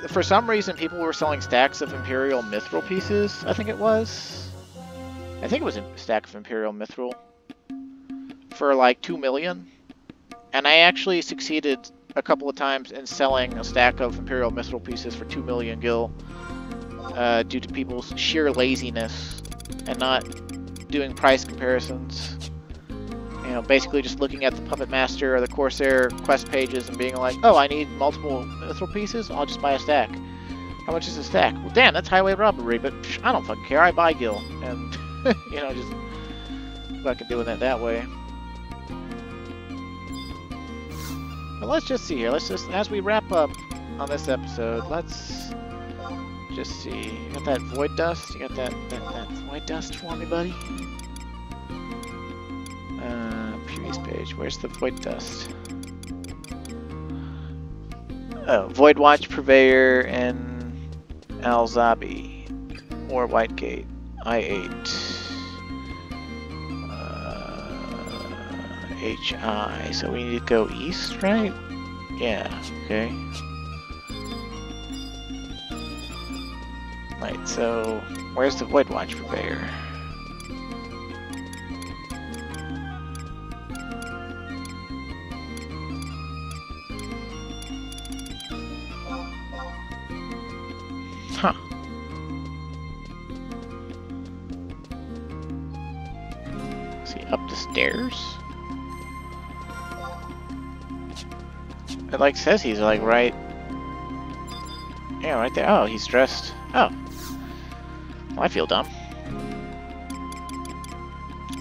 For some reason, people were selling stacks of Imperial Mithril pieces, I think it was. I think it was a stack of Imperial Mithril. For like 2 million. And I actually succeeded a couple of times in selling a stack of Imperial Mithril pieces for 2 million gil uh, due to people's sheer laziness and not doing price comparisons. You know, basically just looking at the Puppet Master or the Corsair quest pages and being like, oh, I need multiple mithril pieces? I'll just buy a stack. How much is a stack? Well, damn, that's highway robbery, but psh, I don't fucking care. I buy gil. And, you know, just fucking doing it that way. But let's just see here. Let's just, as we wrap up on this episode, let's just see. You got that void dust? You got that, that, that void dust for me, buddy? Uh, previous page. Where's the void dust? Oh, Voidwatch Purveyor and Al Zahbi. Or Whitegate. I8. HI. So we need to go east, right? Yeah, okay. Right, so where's the Voidwatch Purveyor? Huh. See, up the stairs? It like says he's like right. Yeah, right there. Oh, he's dressed. Oh. Well, I feel dumb.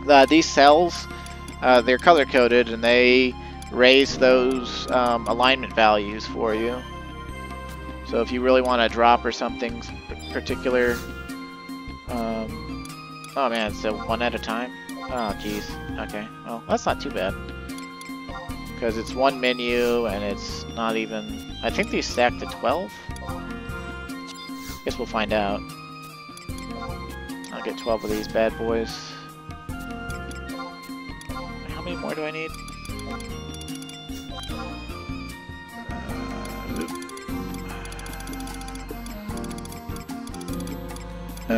Uh, these cells, uh, they're color coded and they raise those um, alignment values for you. So if you really want to drop or something particular, um, oh man, so one at a time. Oh jeez. Okay. Well, that's not too bad. Because it's one menu and it's not even... I think they stack to 12? Guess we'll find out. I'll get 12 of these bad boys. How many more do I need? Uh,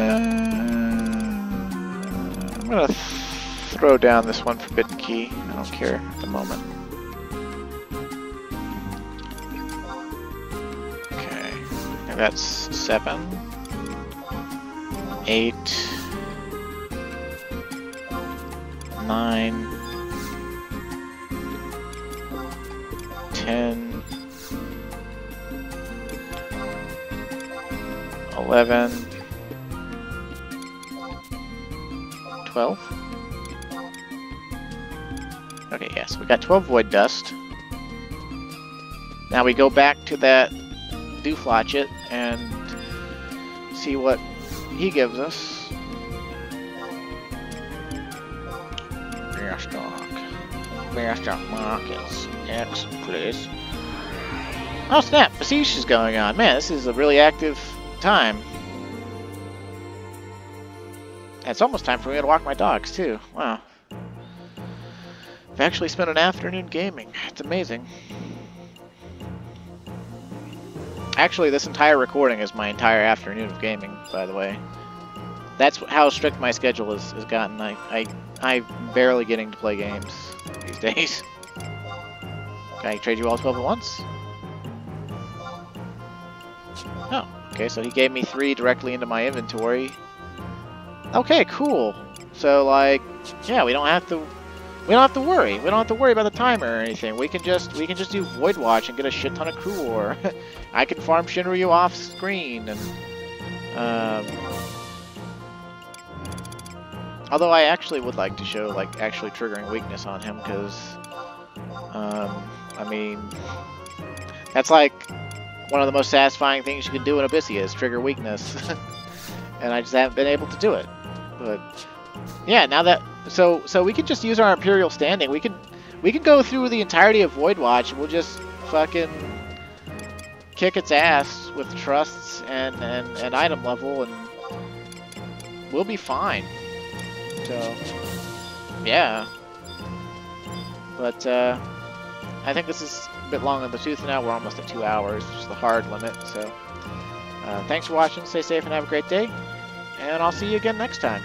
I'm gonna throw down this one forbidden key. I don't care at the moment. That's seven, eight, nine, ten, eleven, twelve. Okay, yes, yeah, so we got 12 void dust. Now we go back to that Dooflotchet and see what he gives us. stock. stock markets. Excellent please. Oh snap! Besiege is going on. Man, this is a really active time. It's almost time for me to walk my dogs too. Wow. I've actually spent an afternoon gaming. It's amazing. Actually, this entire recording is my entire afternoon of gaming, by the way. That's how strict my schedule is, has gotten. I, I, I'm barely getting to play games these days. Can I trade you all 12 at once? Oh, okay, so he gave me three directly into my inventory. Okay, cool. So, like, yeah, we don't have to we don't have to worry. We don't have to worry about the timer or anything. We can just we can just do Voidwatch and get a shit ton of cruor. I can farm Shinryu off screen and um, although I actually would like to show like actually triggering weakness on him because um, I mean that's like one of the most satisfying things you can do in Abyssea is trigger weakness and I just haven't been able to do it but yeah now that so so we could just use our Imperial standing. We could we could go through the entirety of Voidwatch we'll just fucking kick its ass with trusts and, and, and item level and we'll be fine. So yeah. But uh, I think this is a bit long in the tooth now. We're almost at two hours, which is the hard limit. So uh, thanks for watching. Stay safe and have a great day. And I'll see you again next time.